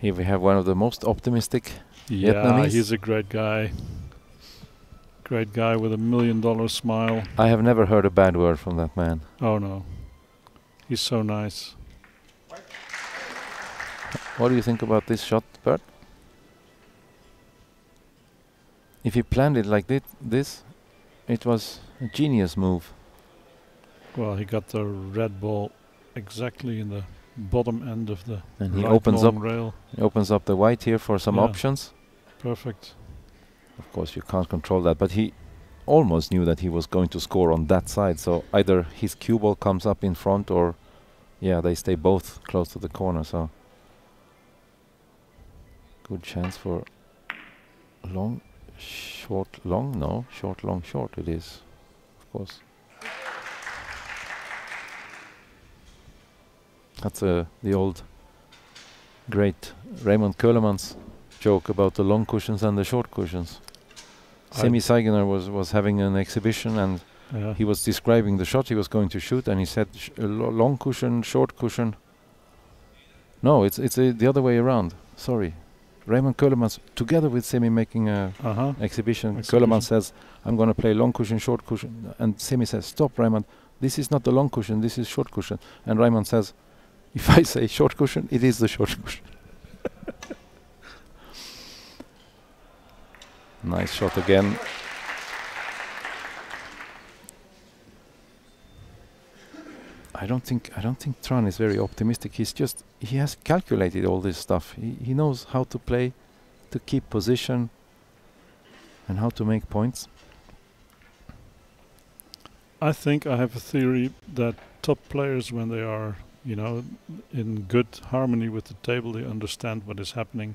Speaker 2: Here we have one of the most optimistic.
Speaker 1: yeah
Speaker 2: Vietnamese?
Speaker 1: he's a great guy Great guy with a million dollar smile.
Speaker 2: I have never heard a bad word from that man.
Speaker 1: Oh no. He's so nice.
Speaker 2: What do you think about this shot, Bert? If he planned it like thi- this, it was a genius move.
Speaker 1: Well, he got the red ball exactly in the bottom end of the
Speaker 2: And he
Speaker 1: right
Speaker 2: opens up
Speaker 1: rail.
Speaker 2: he opens up the white here for some
Speaker 1: Yeah.
Speaker 2: options.
Speaker 1: Perfect.
Speaker 2: Of course, you can't control that, but he almost knew that he was going to score on that side. So either his cue ball comes up in front, or yeah, they stay both close to the corner. So good chance for long, short, long. No, short, long, short. It is, of course. That's uh, the old great Raymond Ceulemans joke about the long cushions and the short cushions. Semih Saygıner was was having an exhibition and
Speaker 1: Yeah.
Speaker 2: he was describing the shot he was going to shoot and he said sh- lo- long cushion, short cushion. No, it's it's uh, the other way around. Sorry, Raymond Ceulemans together with Semih making a
Speaker 1: Uh huh.
Speaker 2: exhibition.
Speaker 1: Exhibition.
Speaker 2: Köhlemans says, "I'm going to play long cushion, short cushion," and Semih says, "Stop, Raymond. This is not the long cushion. This is short cushion." And Raymond says, "If I say short cushion, it is the short cushion." <laughs> nice shot again. I don't think I don't think Tran is very optimistic. He's just he has calculated all this stuff. He he knows how to play, to keep position, and how to make points.
Speaker 1: I think I have a theory that top players, when they are, you know, in good harmony with the table, they understand what is happening.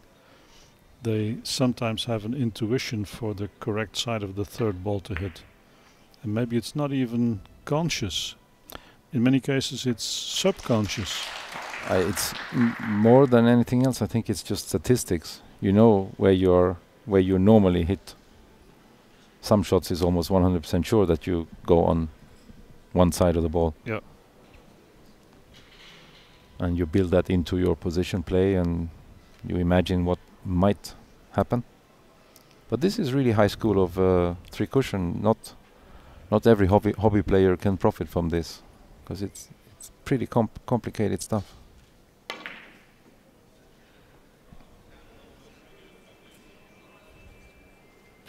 Speaker 1: They sometimes have an intuition for the correct side of the third ball to hit. And maybe it's not even conscious. In many cases, it's subconscious.
Speaker 2: I, it's m- more than anything else. I think it's just statistics. You know where you're where you normally hit. Some shots is almost 100% sure that you go on one side of the ball.
Speaker 1: Yeah.
Speaker 2: And you build that into your position play, and you imagine what might happen. But this is really high school of uh, three cushion. Not not every hobby hobby player can profit from this because it's it's pretty comp- complicated stuff.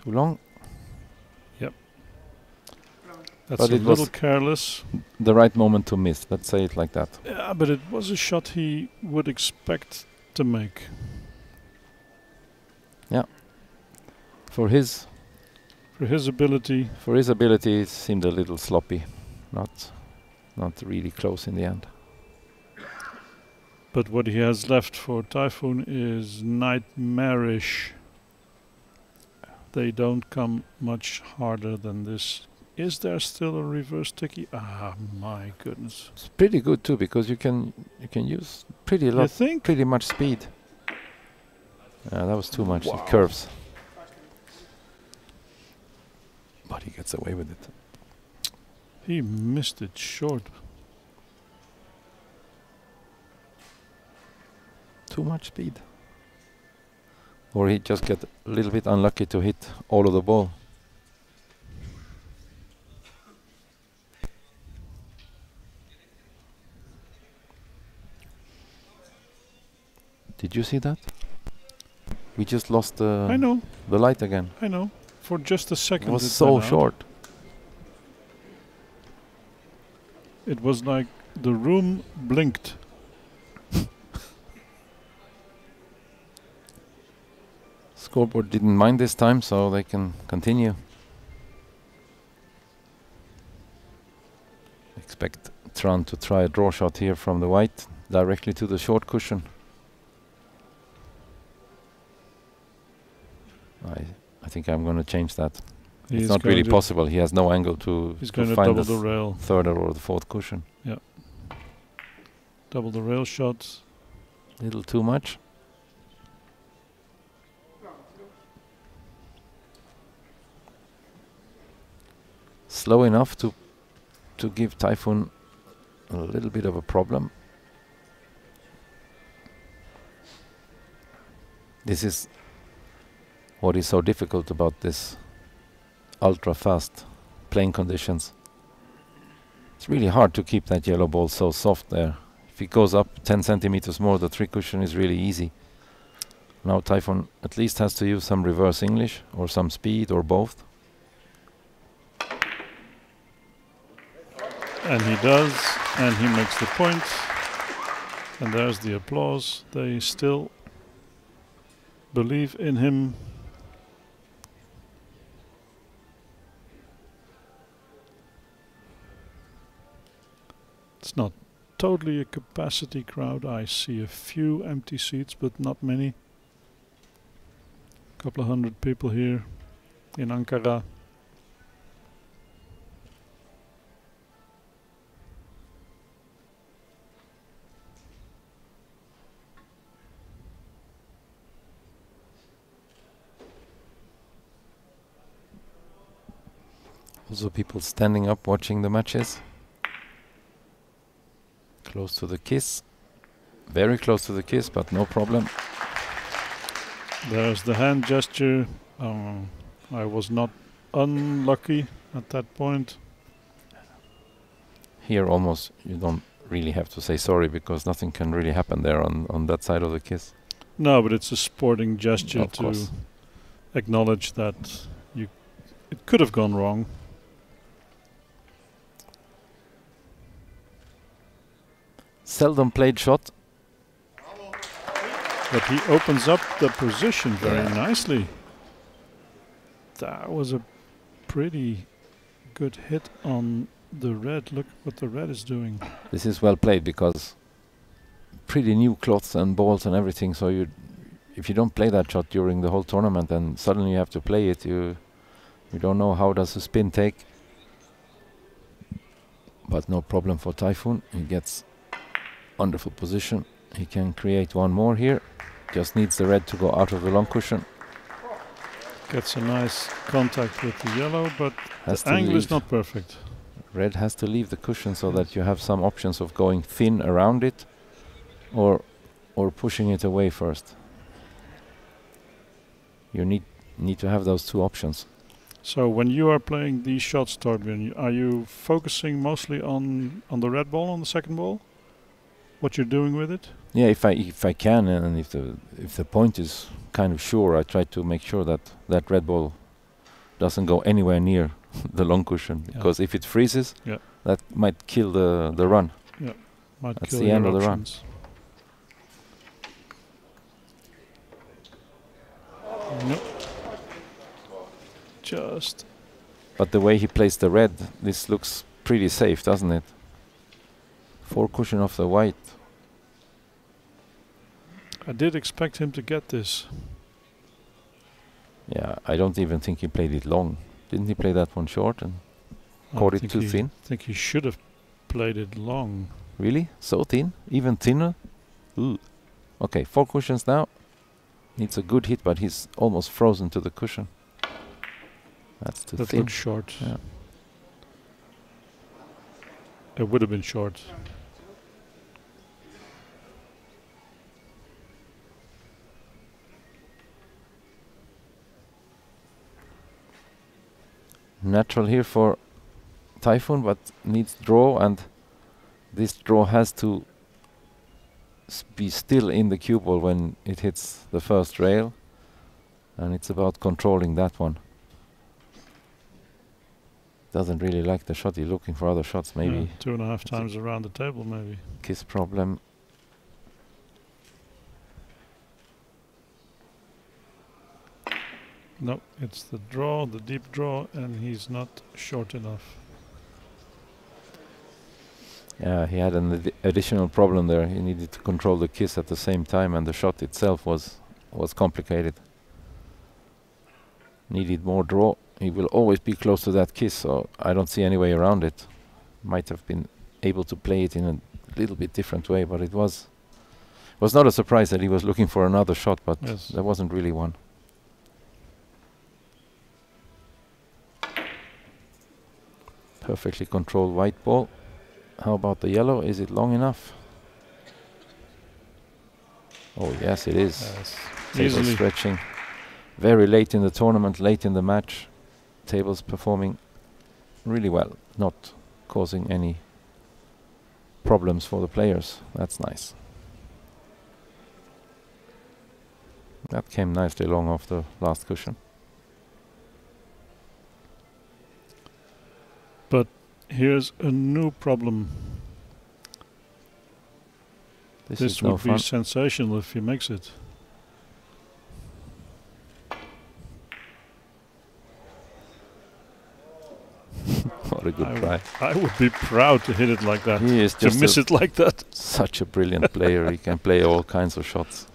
Speaker 2: Too long. Yep.
Speaker 1: That's
Speaker 2: But
Speaker 1: a
Speaker 2: it
Speaker 1: little careless.
Speaker 2: The right moment to miss. Let's say it like that.
Speaker 1: Yeah, but it was a shot he would expect to make. Yeah.
Speaker 2: For his
Speaker 1: For his ability,
Speaker 2: for his ability, it seemed a little sloppy. Not not really close in the end.
Speaker 1: but what he has left for Tayfun is nightmarish. They don't come much harder than this. Is there still a reverse ticky? Ah, my goodness.
Speaker 2: It's pretty good too because you can you can use pretty lot
Speaker 1: think?
Speaker 2: pretty much speed. Uh, that was too much.
Speaker 1: Wow.
Speaker 2: It curves. But he gets away with it.
Speaker 1: He missed it short.
Speaker 2: Too much speed. Or he just get a little bit unlucky to hit all of the ball. Did you see that? We just lost the
Speaker 1: I know,
Speaker 2: the light again.
Speaker 1: I know. For just a second. It was so
Speaker 2: short.
Speaker 1: It was like the room blinked.
Speaker 2: Scoreboard didn't mind this time, so they can continue. Expect Tran to try a draw shot here from the white directly to the short cushion. I I think I'm going to change that.
Speaker 1: He's
Speaker 2: it's not really possible. He has no angle to,
Speaker 1: He's
Speaker 2: to
Speaker 1: to
Speaker 2: find
Speaker 1: double
Speaker 2: the
Speaker 1: the rail.
Speaker 2: third or the fourth cushion. Yeah.
Speaker 1: Double the rail shot.
Speaker 2: Little too much. Slow enough to to give Tayfun a little bit of a problem. This is what is so difficult about this ultra fast playing conditions. It's really hard to keep that yellow ball so soft there. If it goes up 10 centimeters more, the three cushion is really easy. Now Tayfun at least has to use some reverse English or some speed or both.
Speaker 1: And he does, and he makes the point. And there's the applause. They still believe in him. Totally a capacity crowd. I see a few empty seats, but not many. A couple of hundred people here in Ankara.
Speaker 2: Also people standing up watching the matches. Close to the kiss. Very close to the kiss, but no problem.
Speaker 1: There's the hand gesture. Um, I was not unlucky at that point.
Speaker 2: Here almost you don't really have to say sorry because nothing can really happen there on, on that side of the kiss.
Speaker 1: No, but it's a sporting gesture
Speaker 2: Of
Speaker 1: to
Speaker 2: course.
Speaker 1: acknowledge that you it could have gone wrong.
Speaker 2: Seldom played shot.
Speaker 1: But he opens up the position very
Speaker 2: Yeah.
Speaker 1: nicely. That was a pretty good hit on the red. Look what the red is doing.
Speaker 2: This is well played because pretty new cloths and balls and everything. So you, if you don't play that shot during the whole tournament, and suddenly you have to play it, you you don't know how does the spin take. But no problem for Tayfun. He gets wonderful position. He can create one more here. Just needs the red to go out of the long cushion.
Speaker 1: Gets a nice contact with the yellow, but
Speaker 2: Has
Speaker 1: the angle is not perfect.
Speaker 2: Red has to leave the cushion so that you have some options of going thin around it or or pushing it away first. You need need to have those two options.
Speaker 1: So when you are playing these shots, Torbjörn, are you focusing mostly on on the red ball on the second ball? What you're doing with it?
Speaker 2: Yeah, if I if I can and if the if the point is kind of sure, I try to make sure that that red ball doesn't go anywhere near <laughs> the long cushion
Speaker 1: Yeah.
Speaker 2: because if it freezes,
Speaker 1: Yeah.
Speaker 2: that might kill the the run.
Speaker 1: Yeah, Might
Speaker 2: That's
Speaker 1: kill
Speaker 2: the end of the run.
Speaker 1: Nope. Just
Speaker 2: But the way he plays the red, this looks pretty safe, doesn't it? Four cushion of the white.
Speaker 1: I did expect him to get this.
Speaker 2: Yeah, I don't even think he played it long. Didn't he play that one short and
Speaker 1: I
Speaker 2: caught it too
Speaker 1: he,
Speaker 2: thin?
Speaker 1: I think he should have played it long.
Speaker 2: Really? So thin? Even thinner? Ooh. Okay, four cushions now. Needs a good hit, but he's almost frozen to the cushion. That's too
Speaker 1: That
Speaker 2: thin.
Speaker 1: looks short.
Speaker 2: Yeah.
Speaker 1: It would have been short.
Speaker 2: Natural here for Tayfun, but needs draw, and this draw has to s- be still in the cue ball when it hits the first rail, and it's about controlling that one. Doesn't really like the shot. He's looking for other shots, maybe.
Speaker 1: Yeah, two and a half times around the table, maybe.
Speaker 2: kiss problem.
Speaker 1: No, it's the draw, the deep draw, and he's not short enough.
Speaker 2: Yeah, he had an addi- additional problem there. He needed to control the kiss at the same time, and the shot itself was was complicated. Needed more draw. He will always be close to that kiss, so I don't see any way around it. Might have been able to play it in a little bit different way, but it was was not a surprise that he was looking for another shot, but
Speaker 1: Yes.
Speaker 2: there wasn't really one. Perfectly controlled white ball. How about the yellow? Is it long enough? Oh yes, it is.
Speaker 1: Yes.
Speaker 2: Table
Speaker 1: Easily.
Speaker 2: stretching. Very late in the tournament, late in the match. table's performing really well, not causing any problems for the players. That's nice. That came nicely along off the last cushion.
Speaker 1: But here's a new problem.
Speaker 2: This,
Speaker 1: This
Speaker 2: is no
Speaker 1: would be
Speaker 2: fun.
Speaker 1: sensational if he makes it. <laughs>
Speaker 2: what a good
Speaker 1: I
Speaker 2: try.
Speaker 1: I would be proud to hit it like that.
Speaker 2: He is
Speaker 1: To miss it like that.
Speaker 2: such a brilliant player. he can play all kinds of shots.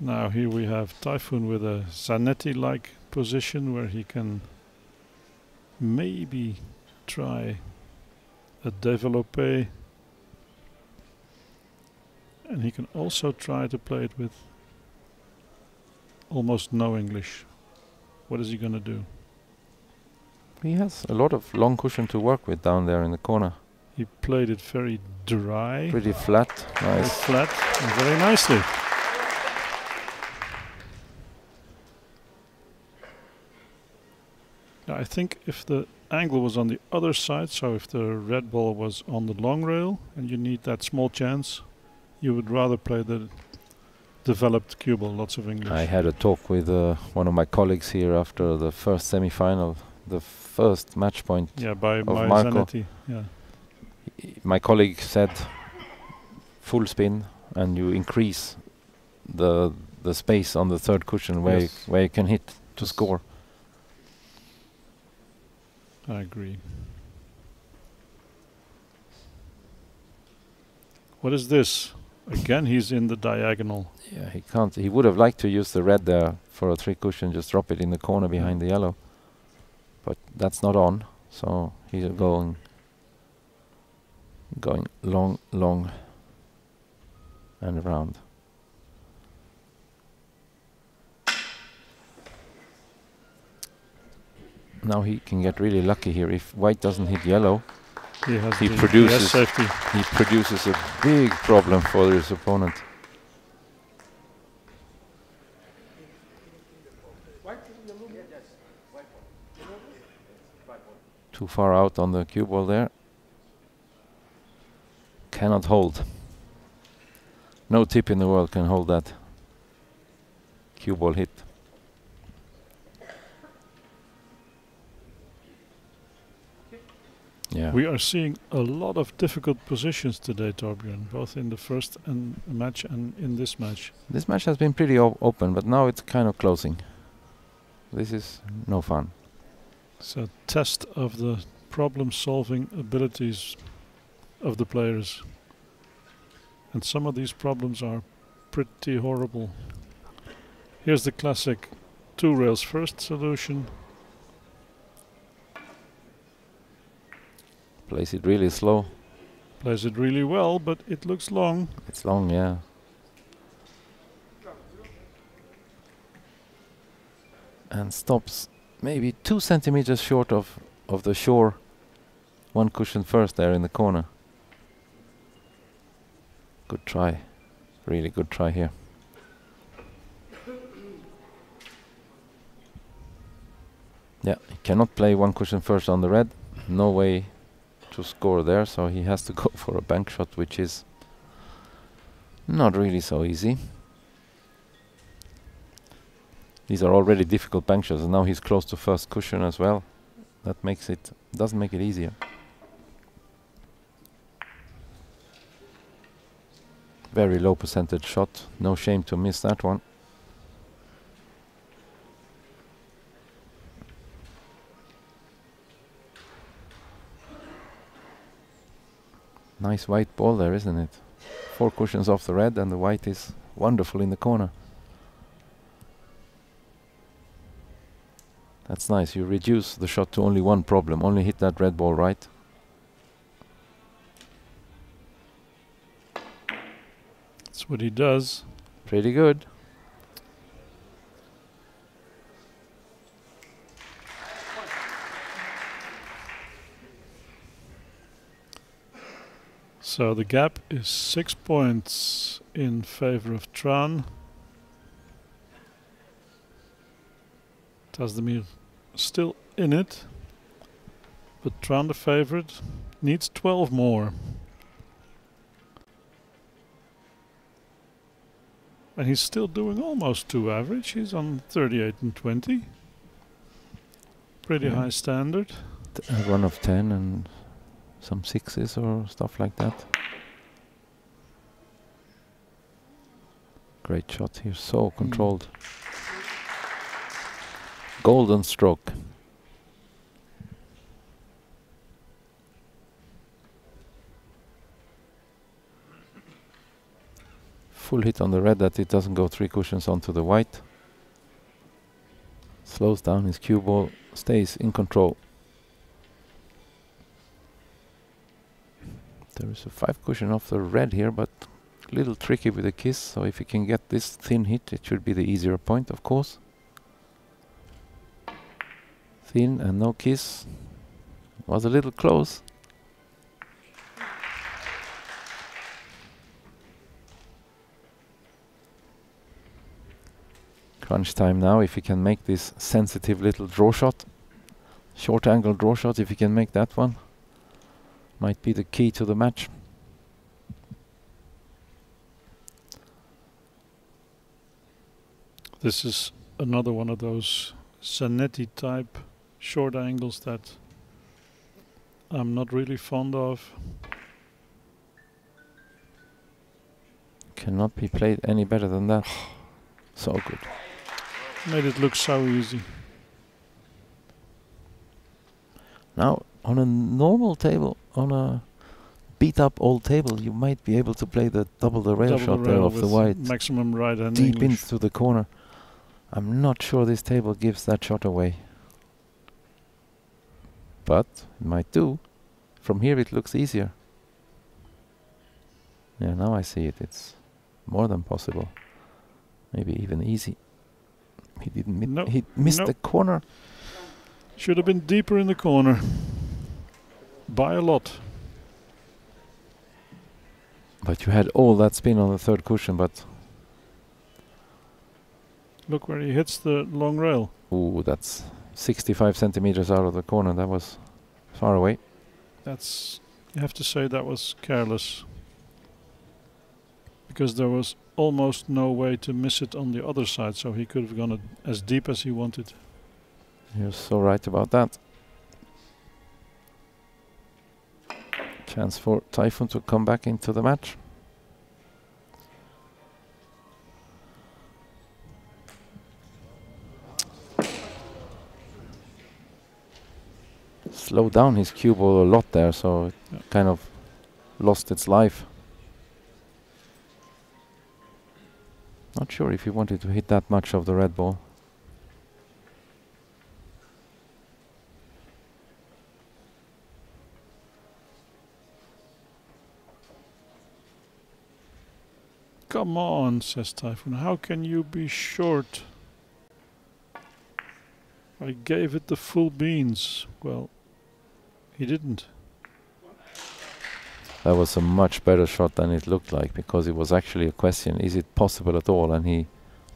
Speaker 1: Now here we have Tayfun with a Zanetti-like position where he can maybe try a développé. And he can also try to play it with almost no English. What is he going to do?
Speaker 2: He has a lot of long cushion to work with down there in the corner.
Speaker 1: He played it very dry,
Speaker 2: Pretty flat.
Speaker 1: very
Speaker 2: Nice.
Speaker 1: flat, and very nicely. I think if the angle was on the other side, so if the red ball was on the long rail and you need that small chance, you would rather play the developed cue ball, lots of English.
Speaker 2: I had a talk with uh, one of my colleagues here after the first semi-final, the first match point.
Speaker 1: yeah, by, by
Speaker 2: Marco.
Speaker 1: Zanetti. Yeah.
Speaker 2: My colleague said full spin and you increase the the space on the third cushion where
Speaker 1: Yes.
Speaker 2: you, where you can hit to
Speaker 1: Yes.
Speaker 2: score.
Speaker 1: I agree. What is this? Again, he's in the diagonal.
Speaker 2: Yeah, he can't. He would have liked to use the red there for a three cushion, just drop it in the corner behind the yellow. But that's not on, so he's going going long, long and around. Now he can get really lucky here. If white doesn't hit yellow,
Speaker 1: He
Speaker 2: He produces- he produces a big problem for his opponent. Too far out on the cue ball there. Cannot hold. No tip in the world can hold that cue ball hit. Yeah.
Speaker 1: We are seeing a lot of difficult positions today, Torbjörn, both in the first and match and in this match.
Speaker 2: This match has been pretty open, but now it's kind of closing. This is no fun.
Speaker 1: It's a test of the problem-solving abilities of the players. And some of these problems are pretty horrible. Here's the classic two rails first solution.
Speaker 2: Plays it really slow.
Speaker 1: Plays it really well, but it looks long.
Speaker 2: It's long, yeah. And stops maybe two centimeters short of, of the shore. One cushion first there in the corner. Good try. Really good try here. Yeah, he cannot play one cushion first on the red. No way to score there, so he has to <laughs> go for a bank shot, which is not really so easy. These are already difficult bank shots, and now he's close to first cushion as well. That makes it doesn't make it easier. Very low percentage shot. No shame to miss that one. Nice white ball there, isn't it? Four cushions off the red, and the white is wonderful in the corner. That's nice. You reduce the shot to only one problem. Only hit that red ball right.
Speaker 1: That's what he does.
Speaker 2: Pretty good.
Speaker 1: So the gap is six points in favor of Tran. Tasdemir still in it, but Tran the favorite needs 12 more. And he's still doing almost two average. He's on 38 and 20. Pretty
Speaker 2: yeah.
Speaker 1: high standard.
Speaker 2: T uh, one of 10 and some sixes or stuff like that. Great shot here, so hmm. controlled. Golden stroke. Full hit on the red that it doesn't go three cushions onto the white. Slows down his cue ball, stays in control. There is a five cushion off the red here, but a little tricky with the kiss. So if you can get this thin hit, it should be the easier point, of course. Thin and no kiss. Was a little close. Crunch time now. If you can make this sensitive little draw shot, short angle draw shot, if you can make that one might be the key to the match.
Speaker 1: This is another one of those Zanetti type short angles that I'm not really fond of.
Speaker 2: Cannot be played any better than that. <sighs> so good.
Speaker 1: Made it look so easy.
Speaker 2: Now, on a normal table, on a beat up old table, you might be able to play the double the rail
Speaker 1: Double
Speaker 2: shot
Speaker 1: the
Speaker 2: there
Speaker 1: rail
Speaker 2: off the white,
Speaker 1: Maximum right hand
Speaker 2: deep
Speaker 1: English.
Speaker 2: into the corner. I'm not sure this table gives that shot away. But it might do. From here it looks easier. Yeah, now I see it. It's more than possible. Maybe even easy. He didn't. Mi-
Speaker 1: No,
Speaker 2: he missed
Speaker 1: no.
Speaker 2: the corner.
Speaker 1: Should have been deeper in the corner. By a lot.
Speaker 2: But you had all that spin on the third cushion. But
Speaker 1: Look where he hits the long rail.
Speaker 2: ooh, that's 65 centimeters out of the corner. That was far away.
Speaker 1: That's you have to say that was careless. Because there was almost no way to miss it on the other side, so he could have gone as deep as he wanted.
Speaker 2: You're so right about that. Chance for Tayfun to come back into the match. Slowed down his cue ball a lot there, so it
Speaker 1: Yeah.
Speaker 2: kind of lost its life. Not sure if he wanted to hit that much of the red ball.
Speaker 1: Come on, says Tayfun. How can you be short? I gave it the full beans. Well, he didn't.
Speaker 2: That was a much better shot than it looked like because it was actually a question: Is it possible at all? And he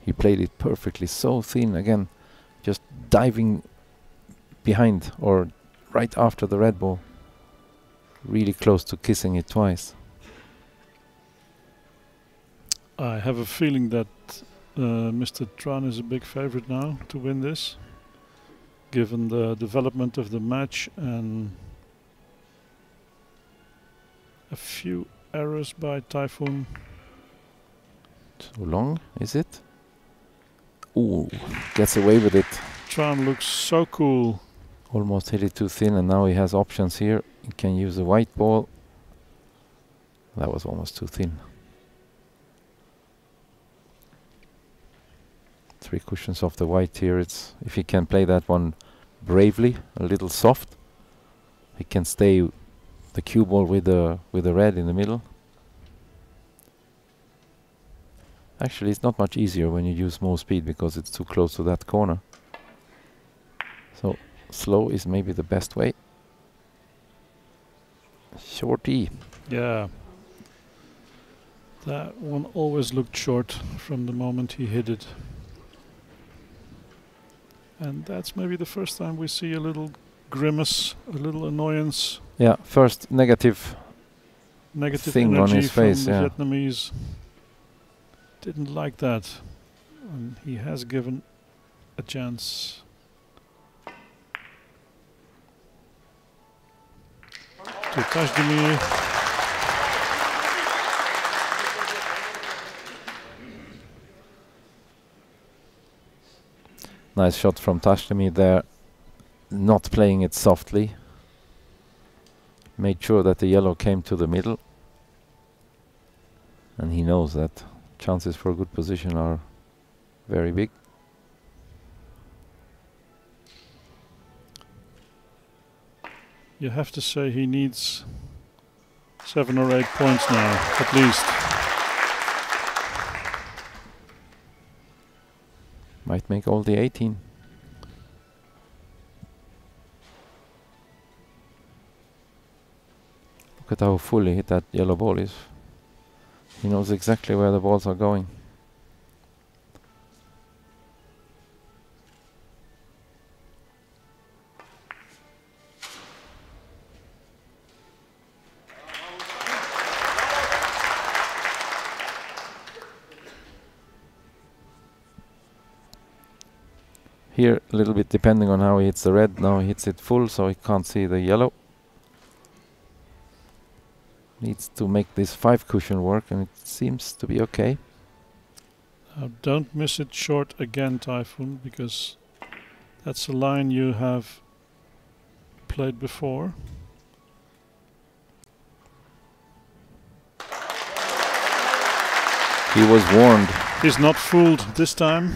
Speaker 2: he played it perfectly, so thin again, just diving behind or right after the red ball, really close to kissing it twice.
Speaker 1: I have a feeling that uh, Mr. Tran is a big favorite now to win this, given the development of the match and a few errors by Tayfun.
Speaker 2: Too long, is it? Ooh, gets away with it.
Speaker 1: Tran looks so cool.
Speaker 2: Almost hit it too thin, and now he has options here. He can use the white ball. That was almost too thin. Three cushions off the white here. It's if he can play that one bravely, a little soft, he can stay the cue ball with the with the red in the middle. Actually, it's not much easier when you use more speed because it's too close to that corner. So slow is maybe the best way. Short E.
Speaker 1: Yeah. That one always looked short from the moment he hit it. And that's maybe the first time we see a little grimace, a little annoyance,
Speaker 2: Yeah, first negative.
Speaker 1: negative
Speaker 2: Thing on his
Speaker 1: from
Speaker 2: face,
Speaker 1: the
Speaker 2: yeah.
Speaker 1: Vietnamese. Didn't like that. And he has given a chance. To Tasdemir.
Speaker 2: Nice shot from Tasdemir there. Not playing it softly. Made sure that the yellow came to the middle. And he knows that chances for a good position are very big.
Speaker 1: You have to say he needs seven or eight points now, at least.
Speaker 2: Might make all the 18. Look at how fully hit that yellow ball is. He knows exactly where the balls are going. Here, a little bit depending on how he hits the red. Now he hits it full, so he can't see the yellow. Needs to make this five cushion work, and it seems to be okay.
Speaker 1: Now don't miss it short again, Tayfun, because that's a line you have played before.
Speaker 2: He was warned.
Speaker 1: He's not fooled this time.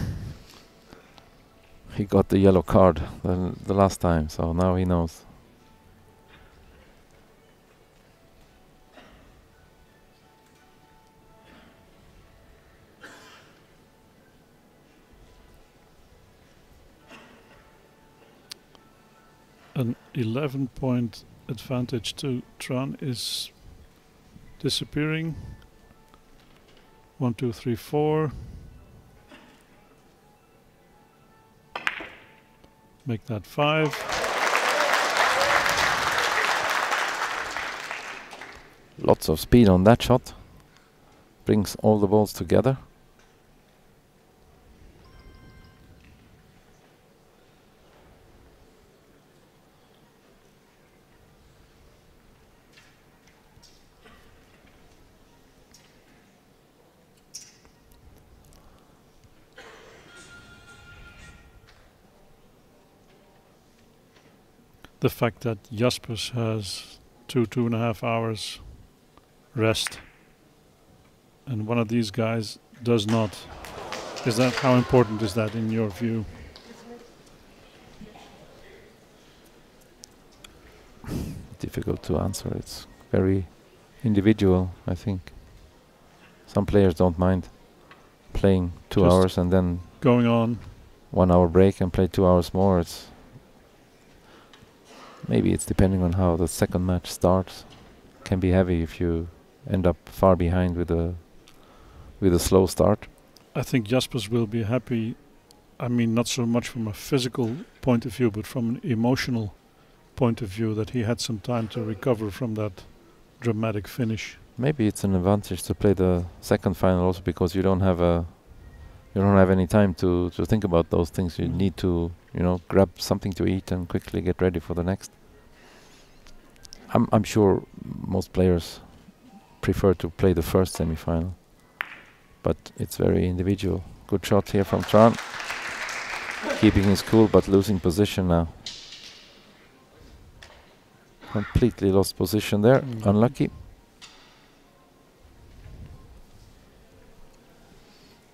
Speaker 2: He got the yellow card the, the last time, so now he knows.
Speaker 1: An 11 point advantage to Tran is disappearing. One, two, three, four. Make that five.
Speaker 2: Lots of speed on that shot. Brings all the balls together.
Speaker 1: The fact that Jaspers has two, two and a half hours rest and one of these guys does not. Is that how important is that in your view?
Speaker 2: Difficult to answer. It's very individual, I think. Some players don't mind playing two
Speaker 1: Just
Speaker 2: hours and then
Speaker 1: Going on.
Speaker 2: one hour break and play two hours more. It's maybe it's depending on how the second match starts. Can be heavy if you end up far behind with a with a slow start.
Speaker 1: I think Jaspers will be happy. I mean, not so much from a physical point of view, but from an emotional point of view, that he had some time to recover from that dramatic finish.
Speaker 2: Maybe it's an advantage to play the second final also because you don't have a you don't have any time to to think about those things. You
Speaker 1: Mm.
Speaker 2: need to you know grab something to eat and quickly get ready for the next. I'm I'm sure most players prefer to play the first semi-final, but it's very individual. Good shot here from Tran. Keeping his cool but losing position now. Completely lost position there.
Speaker 1: Mhm.
Speaker 2: Unlucky.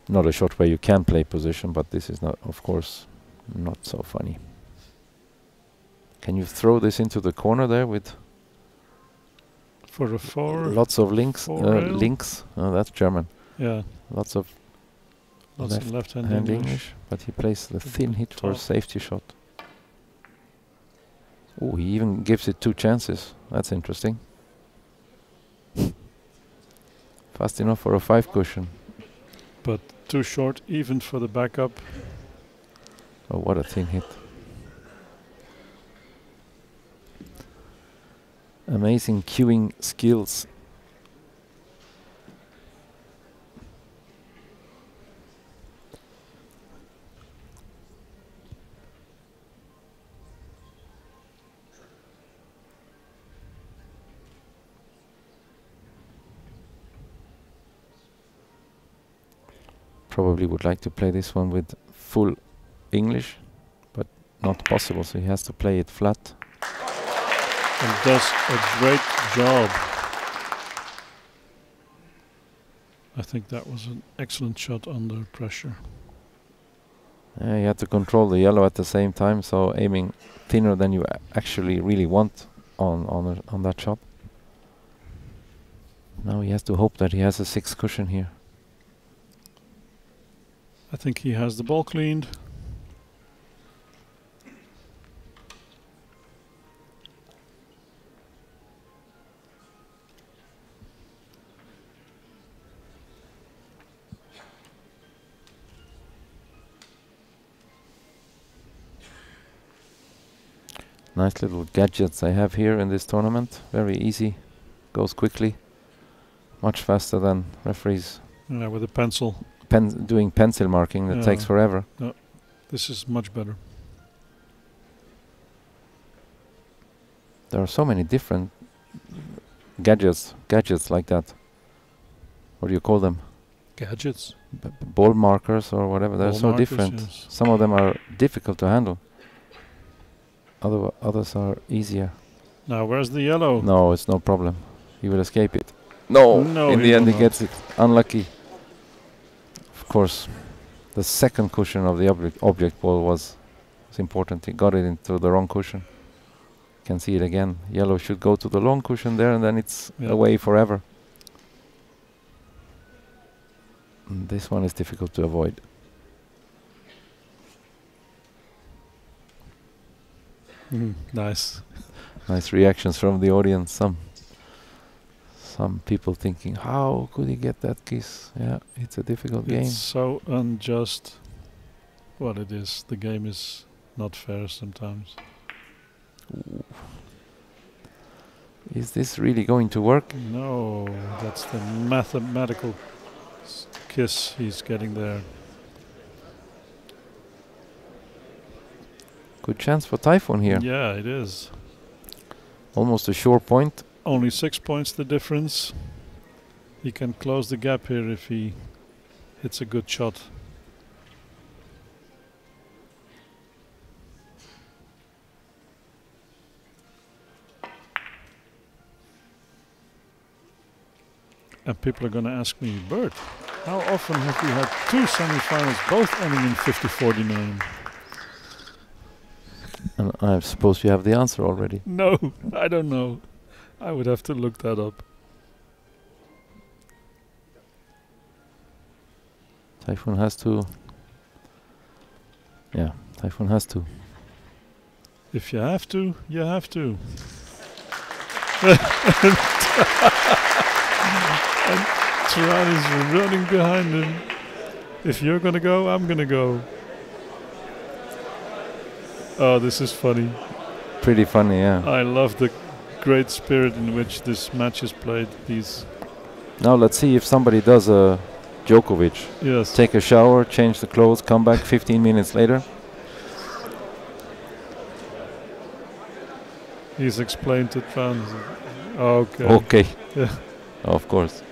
Speaker 2: Not a shot where you can play position, but this is not, of course, not so funny. Can you throw this into the corner there with
Speaker 1: For a four,
Speaker 2: lots of links? Uh, links. Oh, that's German.
Speaker 1: yeah,
Speaker 2: Lots of
Speaker 1: lots
Speaker 2: left
Speaker 1: of left hand
Speaker 2: hand
Speaker 1: English.
Speaker 2: English, but he plays the thin hit for a safety shot. Oh, he even gives it two chances. That's interesting. <laughs> Fast enough for a five cushion.
Speaker 1: But too short, even for the backup.
Speaker 2: Oh, what a thin hit. Amazing cueing skills. Probably would like to play this one with full English, but not possible, so he has to play it flat.
Speaker 1: And does a great job. I think that was an excellent shot under pressure.
Speaker 2: Yeah, you have to control the yellow at the same time, so aiming thinner than you actually really want on on on that shot. Now he has to hope that he has a six cushion here.
Speaker 1: I think he has the ball cleaned.
Speaker 2: Nice little gadgets I have here in this tournament. Very easy, goes quickly, much faster than referees
Speaker 1: Yeah, with a pencil.
Speaker 2: pen doing pencil marking that takes
Speaker 1: Yeah.
Speaker 2: forever.
Speaker 1: This is much better.
Speaker 2: There are so many different gadgets, gadgets like that. What do you call them?
Speaker 1: Gadgets.
Speaker 2: B- ball markers or whatever. They're
Speaker 1: ball
Speaker 2: so
Speaker 1: markers,
Speaker 2: different.
Speaker 1: yes.
Speaker 2: Some of them are difficult to handle. Other others are easier.
Speaker 1: Now, where's the yellow?
Speaker 2: No, it's no problem. He will escape it. No,
Speaker 1: No,
Speaker 2: in the end he
Speaker 1: not.
Speaker 2: gets it. Unlucky. Of course, the second cushion of the object object ball was, was important. He got it into the wrong cushion. Can see it again. Yellow should go to the long cushion there, and then it's
Speaker 1: Yeah.
Speaker 2: away forever. And this one is difficult to avoid.
Speaker 1: Mhm, Nice.
Speaker 2: Nice reactions from the audience. Some some people thinking, how could he get that kiss? Yeah, it's a difficult game.
Speaker 1: It's so unjust. What it is. The game is not fair sometimes.
Speaker 2: Ooh. Is this really going to work?
Speaker 1: No, that's the mathematical kiss he's getting there.
Speaker 2: Good chance for Tayfun here.
Speaker 1: Yeah, it is.
Speaker 2: Almost a sure point.
Speaker 1: Only six points the difference. He can close the gap here if he hits a good shot. And people are going to ask me, Bert, how often have we had two semi-finals both ending in 50-49?
Speaker 2: And I suppose you have the answer already. <laughs>
Speaker 1: No, I don't know. I would have to look that up.
Speaker 2: Tayfun has to. Yeah, Tayfun has to.
Speaker 1: If you have to, you have to. <laughs> and Tran is running behind him. If you're gonna go, I'm gonna go. Oh, this is funny.
Speaker 2: Pretty funny, yeah.
Speaker 1: I love the great spirit in which this match is played. These,
Speaker 2: Now let's see if somebody does a Djokovic.
Speaker 1: yes,
Speaker 2: Take a shower, change the clothes, come back <laughs> 15 minutes later.
Speaker 1: he's explained to Tran. Oh, okay.
Speaker 2: Okay.
Speaker 1: Yeah.
Speaker 2: Of course.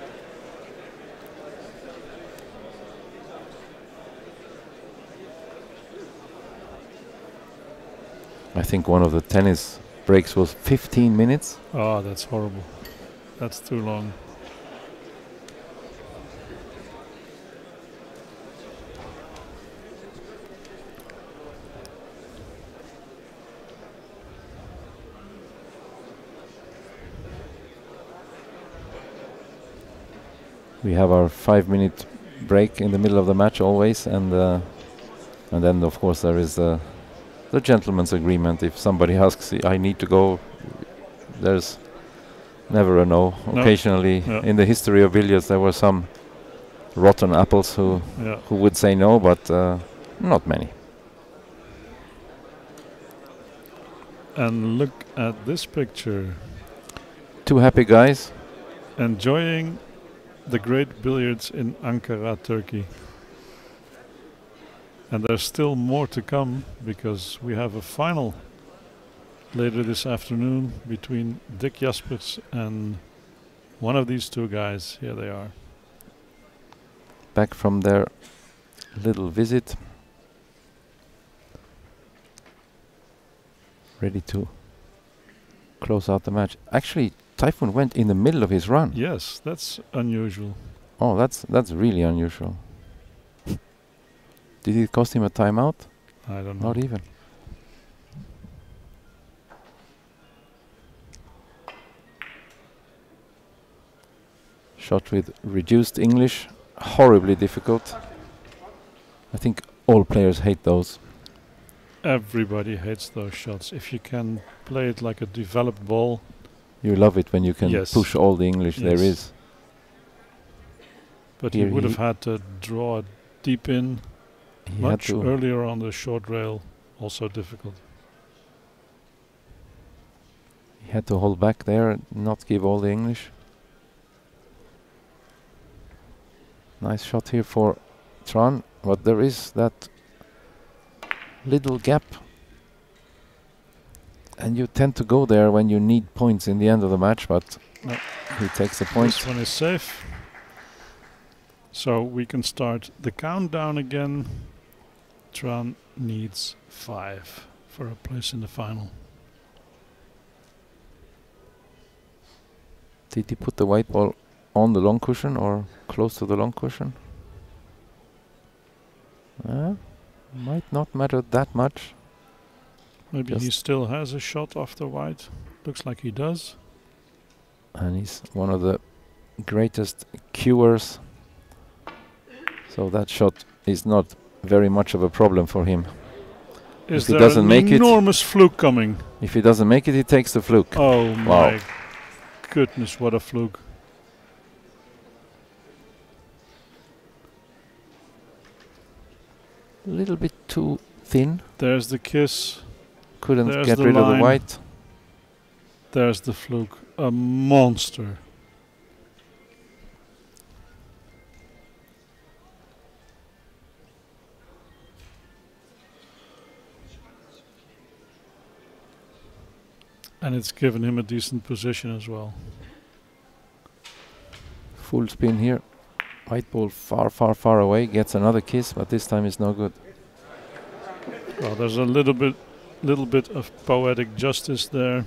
Speaker 2: I think one of the tennis breaks was 15 minutes.
Speaker 1: Oh, that's horrible. That's too long.
Speaker 2: We have our five minute break in the middle of the match always, and uh, and then of course there is uh, the gentleman's agreement. If somebody asks, I need to go, there's never a no.
Speaker 1: no.
Speaker 2: Occasionally,
Speaker 1: yeah.
Speaker 2: in the history of billiards, there were some rotten apples who
Speaker 1: yeah.
Speaker 2: who would say no, but uh, not many.
Speaker 1: And look at this picture.
Speaker 2: Two happy guys
Speaker 1: enjoying the great billiards in Ankara, Turkey. And there's still more to come because we have a final later this afternoon between Dick Jaspers and one of these two guys. Here they are.
Speaker 2: Back from their little visit. Ready to close out the match. Actually, Tayfun went in the middle of his run.
Speaker 1: Yes, that's unusual.
Speaker 2: Oh, that's that's really unusual. Did it cost him a timeout?
Speaker 1: I don't know.
Speaker 2: Not even. Shot with reduced English, horribly difficult. I think all players hate those.
Speaker 1: Everybody hates those shots. If you can play it like a developed ball,
Speaker 2: You love it when you can
Speaker 1: Yes.
Speaker 2: push all the English there
Speaker 1: Yes.
Speaker 2: is.
Speaker 1: but
Speaker 2: Here
Speaker 1: he would have had to draw deep in
Speaker 2: He had
Speaker 1: much
Speaker 2: to
Speaker 1: earlier on the short rail. Also difficult.
Speaker 2: he had to hold back there and not give all the English. Nice shot here for Tran, but there is that little gap. And you tend to go there when you need points in the end of the match, but
Speaker 1: No.
Speaker 2: he takes the point.
Speaker 1: This one is safe. So we can start the countdown again. Tran needs five for a place in the final.
Speaker 2: Did he put the white ball on the long cushion or close to the long cushion? Uh, might not matter that much.
Speaker 1: Maybe he still has a shot off the white. Looks like he does.
Speaker 2: and he's one of the greatest cuers. So that shot is not very much of a problem for him.
Speaker 1: Is
Speaker 2: If he doesn't make it-
Speaker 1: enormous fluke coming?
Speaker 2: If he doesn't make it, he takes the fluke.
Speaker 1: Oh
Speaker 2: Wow.
Speaker 1: my goodness, what a fluke.
Speaker 2: A little bit too thin.
Speaker 1: There's the kiss.
Speaker 2: Couldn't
Speaker 1: There's
Speaker 2: get rid of the white.
Speaker 1: There's the fluke. A monster. And it's given him a decent position as well.
Speaker 2: Full spin here. White ball far, far, far away. Gets another kiss, but this time it's no good.
Speaker 1: Well, there's a little bit, little bit of poetic justice there.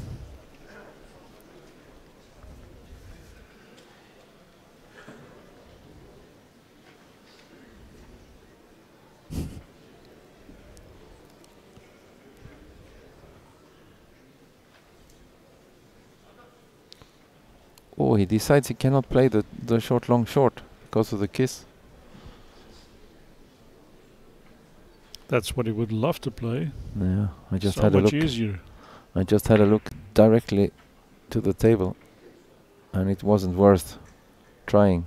Speaker 2: He decides he cannot play the, the short, long, short because of the kiss.
Speaker 1: That's what he would love to play.
Speaker 2: Yeah, I just
Speaker 1: so
Speaker 2: had a
Speaker 1: much
Speaker 2: look.
Speaker 1: easier.
Speaker 2: I just had a look directly to the table, and it wasn't worth trying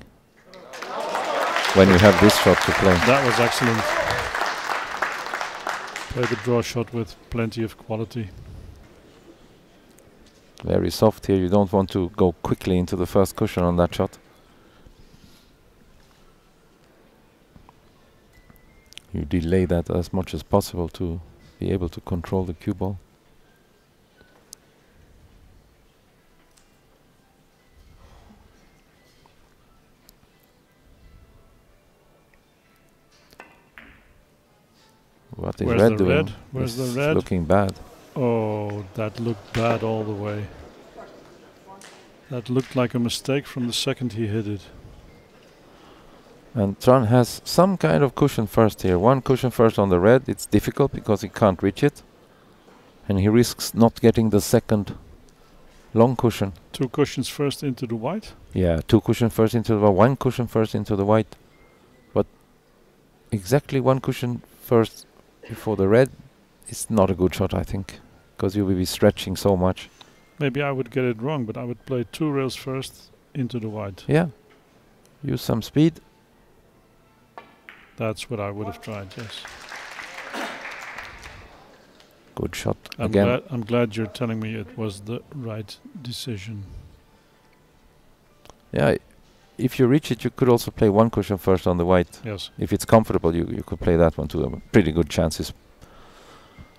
Speaker 2: when you have this shot to play.
Speaker 1: That was excellent. Play the draw shot with plenty of quality.
Speaker 2: Very soft here. You don't want to go quickly into the first cushion on that shot. You delay that as much as possible to be able to control the cue ball. What is
Speaker 1: Where's
Speaker 2: red doing?
Speaker 1: red? Where's the red?
Speaker 2: Looking bad.
Speaker 1: Oh, that looked bad all the way. That looked like a mistake from the second he hit it.
Speaker 2: And Tran has some kind of cushion first here. One cushion first on the red. It's difficult because he can't reach it. And he risks not getting the second long cushion.
Speaker 1: Two cushions first into the white.
Speaker 2: Yeah, two cushion first into the one cushion first into the white. But exactly one cushion first before the red is not a good shot, I think. Because you will be stretching so much.
Speaker 1: Maybe I would get it wrong, but I would play two rails first into the white.
Speaker 2: Yeah. Use some speed.
Speaker 1: That's what I would have tried, yes.
Speaker 2: Good shot
Speaker 1: I'm
Speaker 2: again.
Speaker 1: glad, I'm glad you're telling me it was the right decision.
Speaker 2: Yeah, if you reach it, you could also play one cushion first on the white.
Speaker 1: Yes.
Speaker 2: If it's comfortable, you, you could play that one too. Pretty good chances.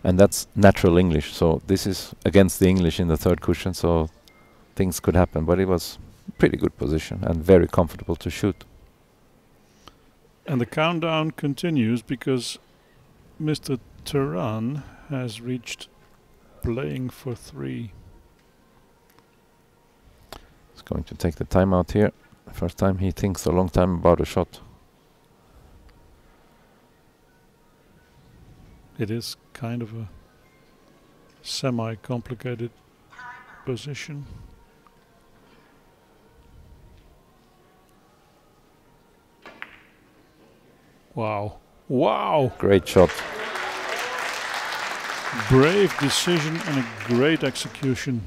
Speaker 2: And that's natural English. So this is against the English in the third cushion. So things could happen. But it was pretty good position and very comfortable to shoot.
Speaker 1: And the countdown continues because Mr. Tran has reached playing for three.
Speaker 2: He's going to take the timeout here. First time he thinks a long time about a shot.
Speaker 1: It is kind of a semi complicated position. Wow. Wow.
Speaker 2: Great shot.
Speaker 1: Brave decision and a great execution.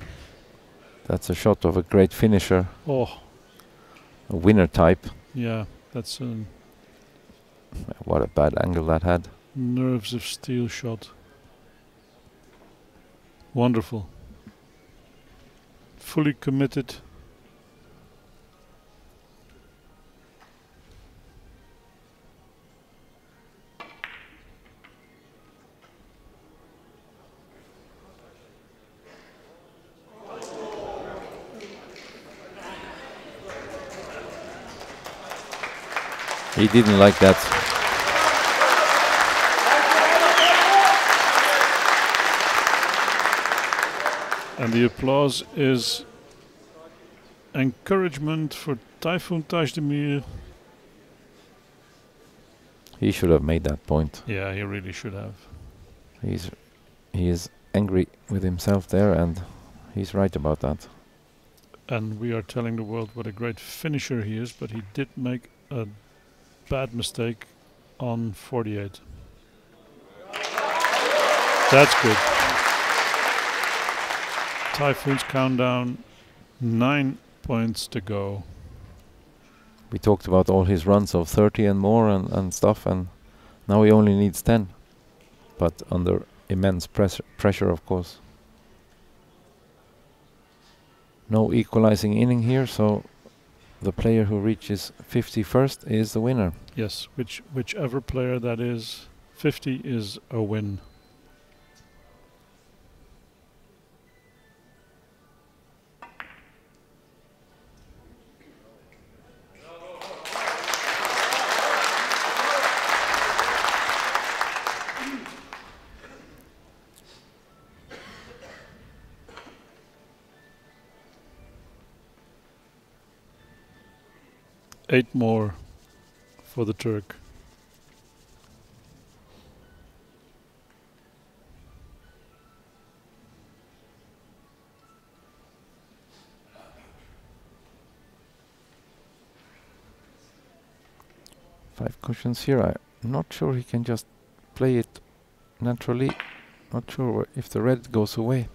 Speaker 2: That's a shot of a great finisher,
Speaker 1: Oh,
Speaker 2: a winner type.
Speaker 1: yeah. That's a
Speaker 2: What a bad angle that had.
Speaker 1: Nerves of steel shot. Wonderful. Fully committed.
Speaker 2: He didn't like that.
Speaker 1: And the applause is encouragement for Tayfun Tasdemir.
Speaker 2: He should have made that point.
Speaker 1: Yeah, he really should have.
Speaker 2: He's he is angry with himself there, and he's right about that.
Speaker 1: And we are telling the world what a great finisher he is, but he did make a bad mistake on 48. That's good. Tayfun's countdown, nine points to go.
Speaker 2: We talked about all his runs of 30 and more and, and stuff, and now he only needs 10, but under immense pressure, pressure, of course. No equalizing inning here, so the player who reaches 50 first is the winner.
Speaker 1: Yes, which whichever player that is, 50 is a win. Eight more for the Turk.
Speaker 2: Five cushions here. I'm not sure he can just play it naturally. Not sure if the red goes away.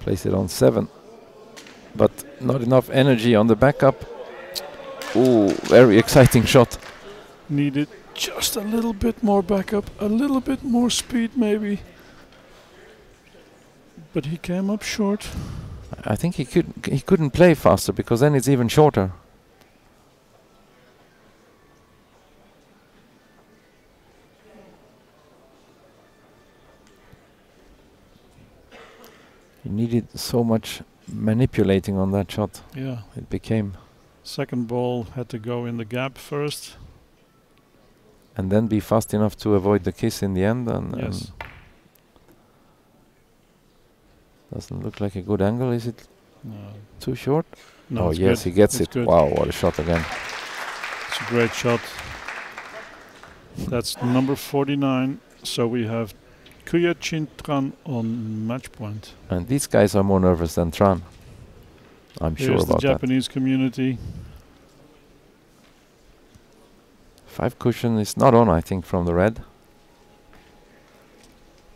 Speaker 2: Place it on seven, but not enough energy on the backup. Ooh, very exciting shot.
Speaker 1: Needed just a little bit more backup, a little bit more speed maybe. But he came up short.
Speaker 2: I think he could he couldn't play faster because then it's even shorter. He needed so much manipulating on that shot.
Speaker 1: Yeah.
Speaker 2: It became
Speaker 1: Second ball had to go in the gap first.
Speaker 2: and then be fast enough to avoid the kiss in the end and, and
Speaker 1: Yes.
Speaker 2: doesn't look like a good angle is it
Speaker 1: No.
Speaker 2: too short
Speaker 1: No,
Speaker 2: oh yes
Speaker 1: good.
Speaker 2: he gets
Speaker 1: It's
Speaker 2: it
Speaker 1: good.
Speaker 2: wow what a shot again
Speaker 1: It's a great shot. That's number 49. So we have Quyet Chien Tran on match point.
Speaker 2: and these guys are more nervous than Tran I'm sure
Speaker 1: Here's the
Speaker 2: about that
Speaker 1: Japanese community.
Speaker 2: Five cushion is not on, I think, from the red.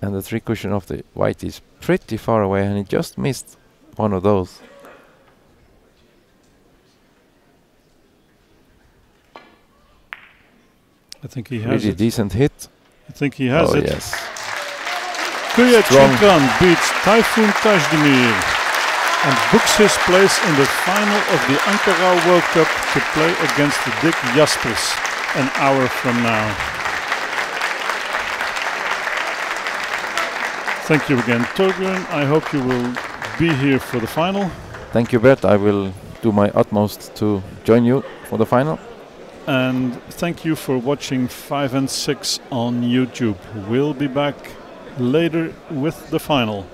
Speaker 2: And the three cushion of the white is pretty far away, and he just missed one of those.
Speaker 1: I think he has
Speaker 2: Really
Speaker 1: it.
Speaker 2: decent hit.
Speaker 1: I think he has
Speaker 2: oh
Speaker 1: it.
Speaker 2: yes. Quyet.
Speaker 1: Chinkan beats Tayfun Tasdemir and books his place in the final of the Ankara World Cup to play against Dick Jaspers an hour from now. Thank you again, Torbjörn. I hope you will be here for the final.
Speaker 2: Thank you, Bert. I will do my utmost to join you for the final.
Speaker 1: And thank you for watching 5 and 6 on YouTube. We'll be back later with the final.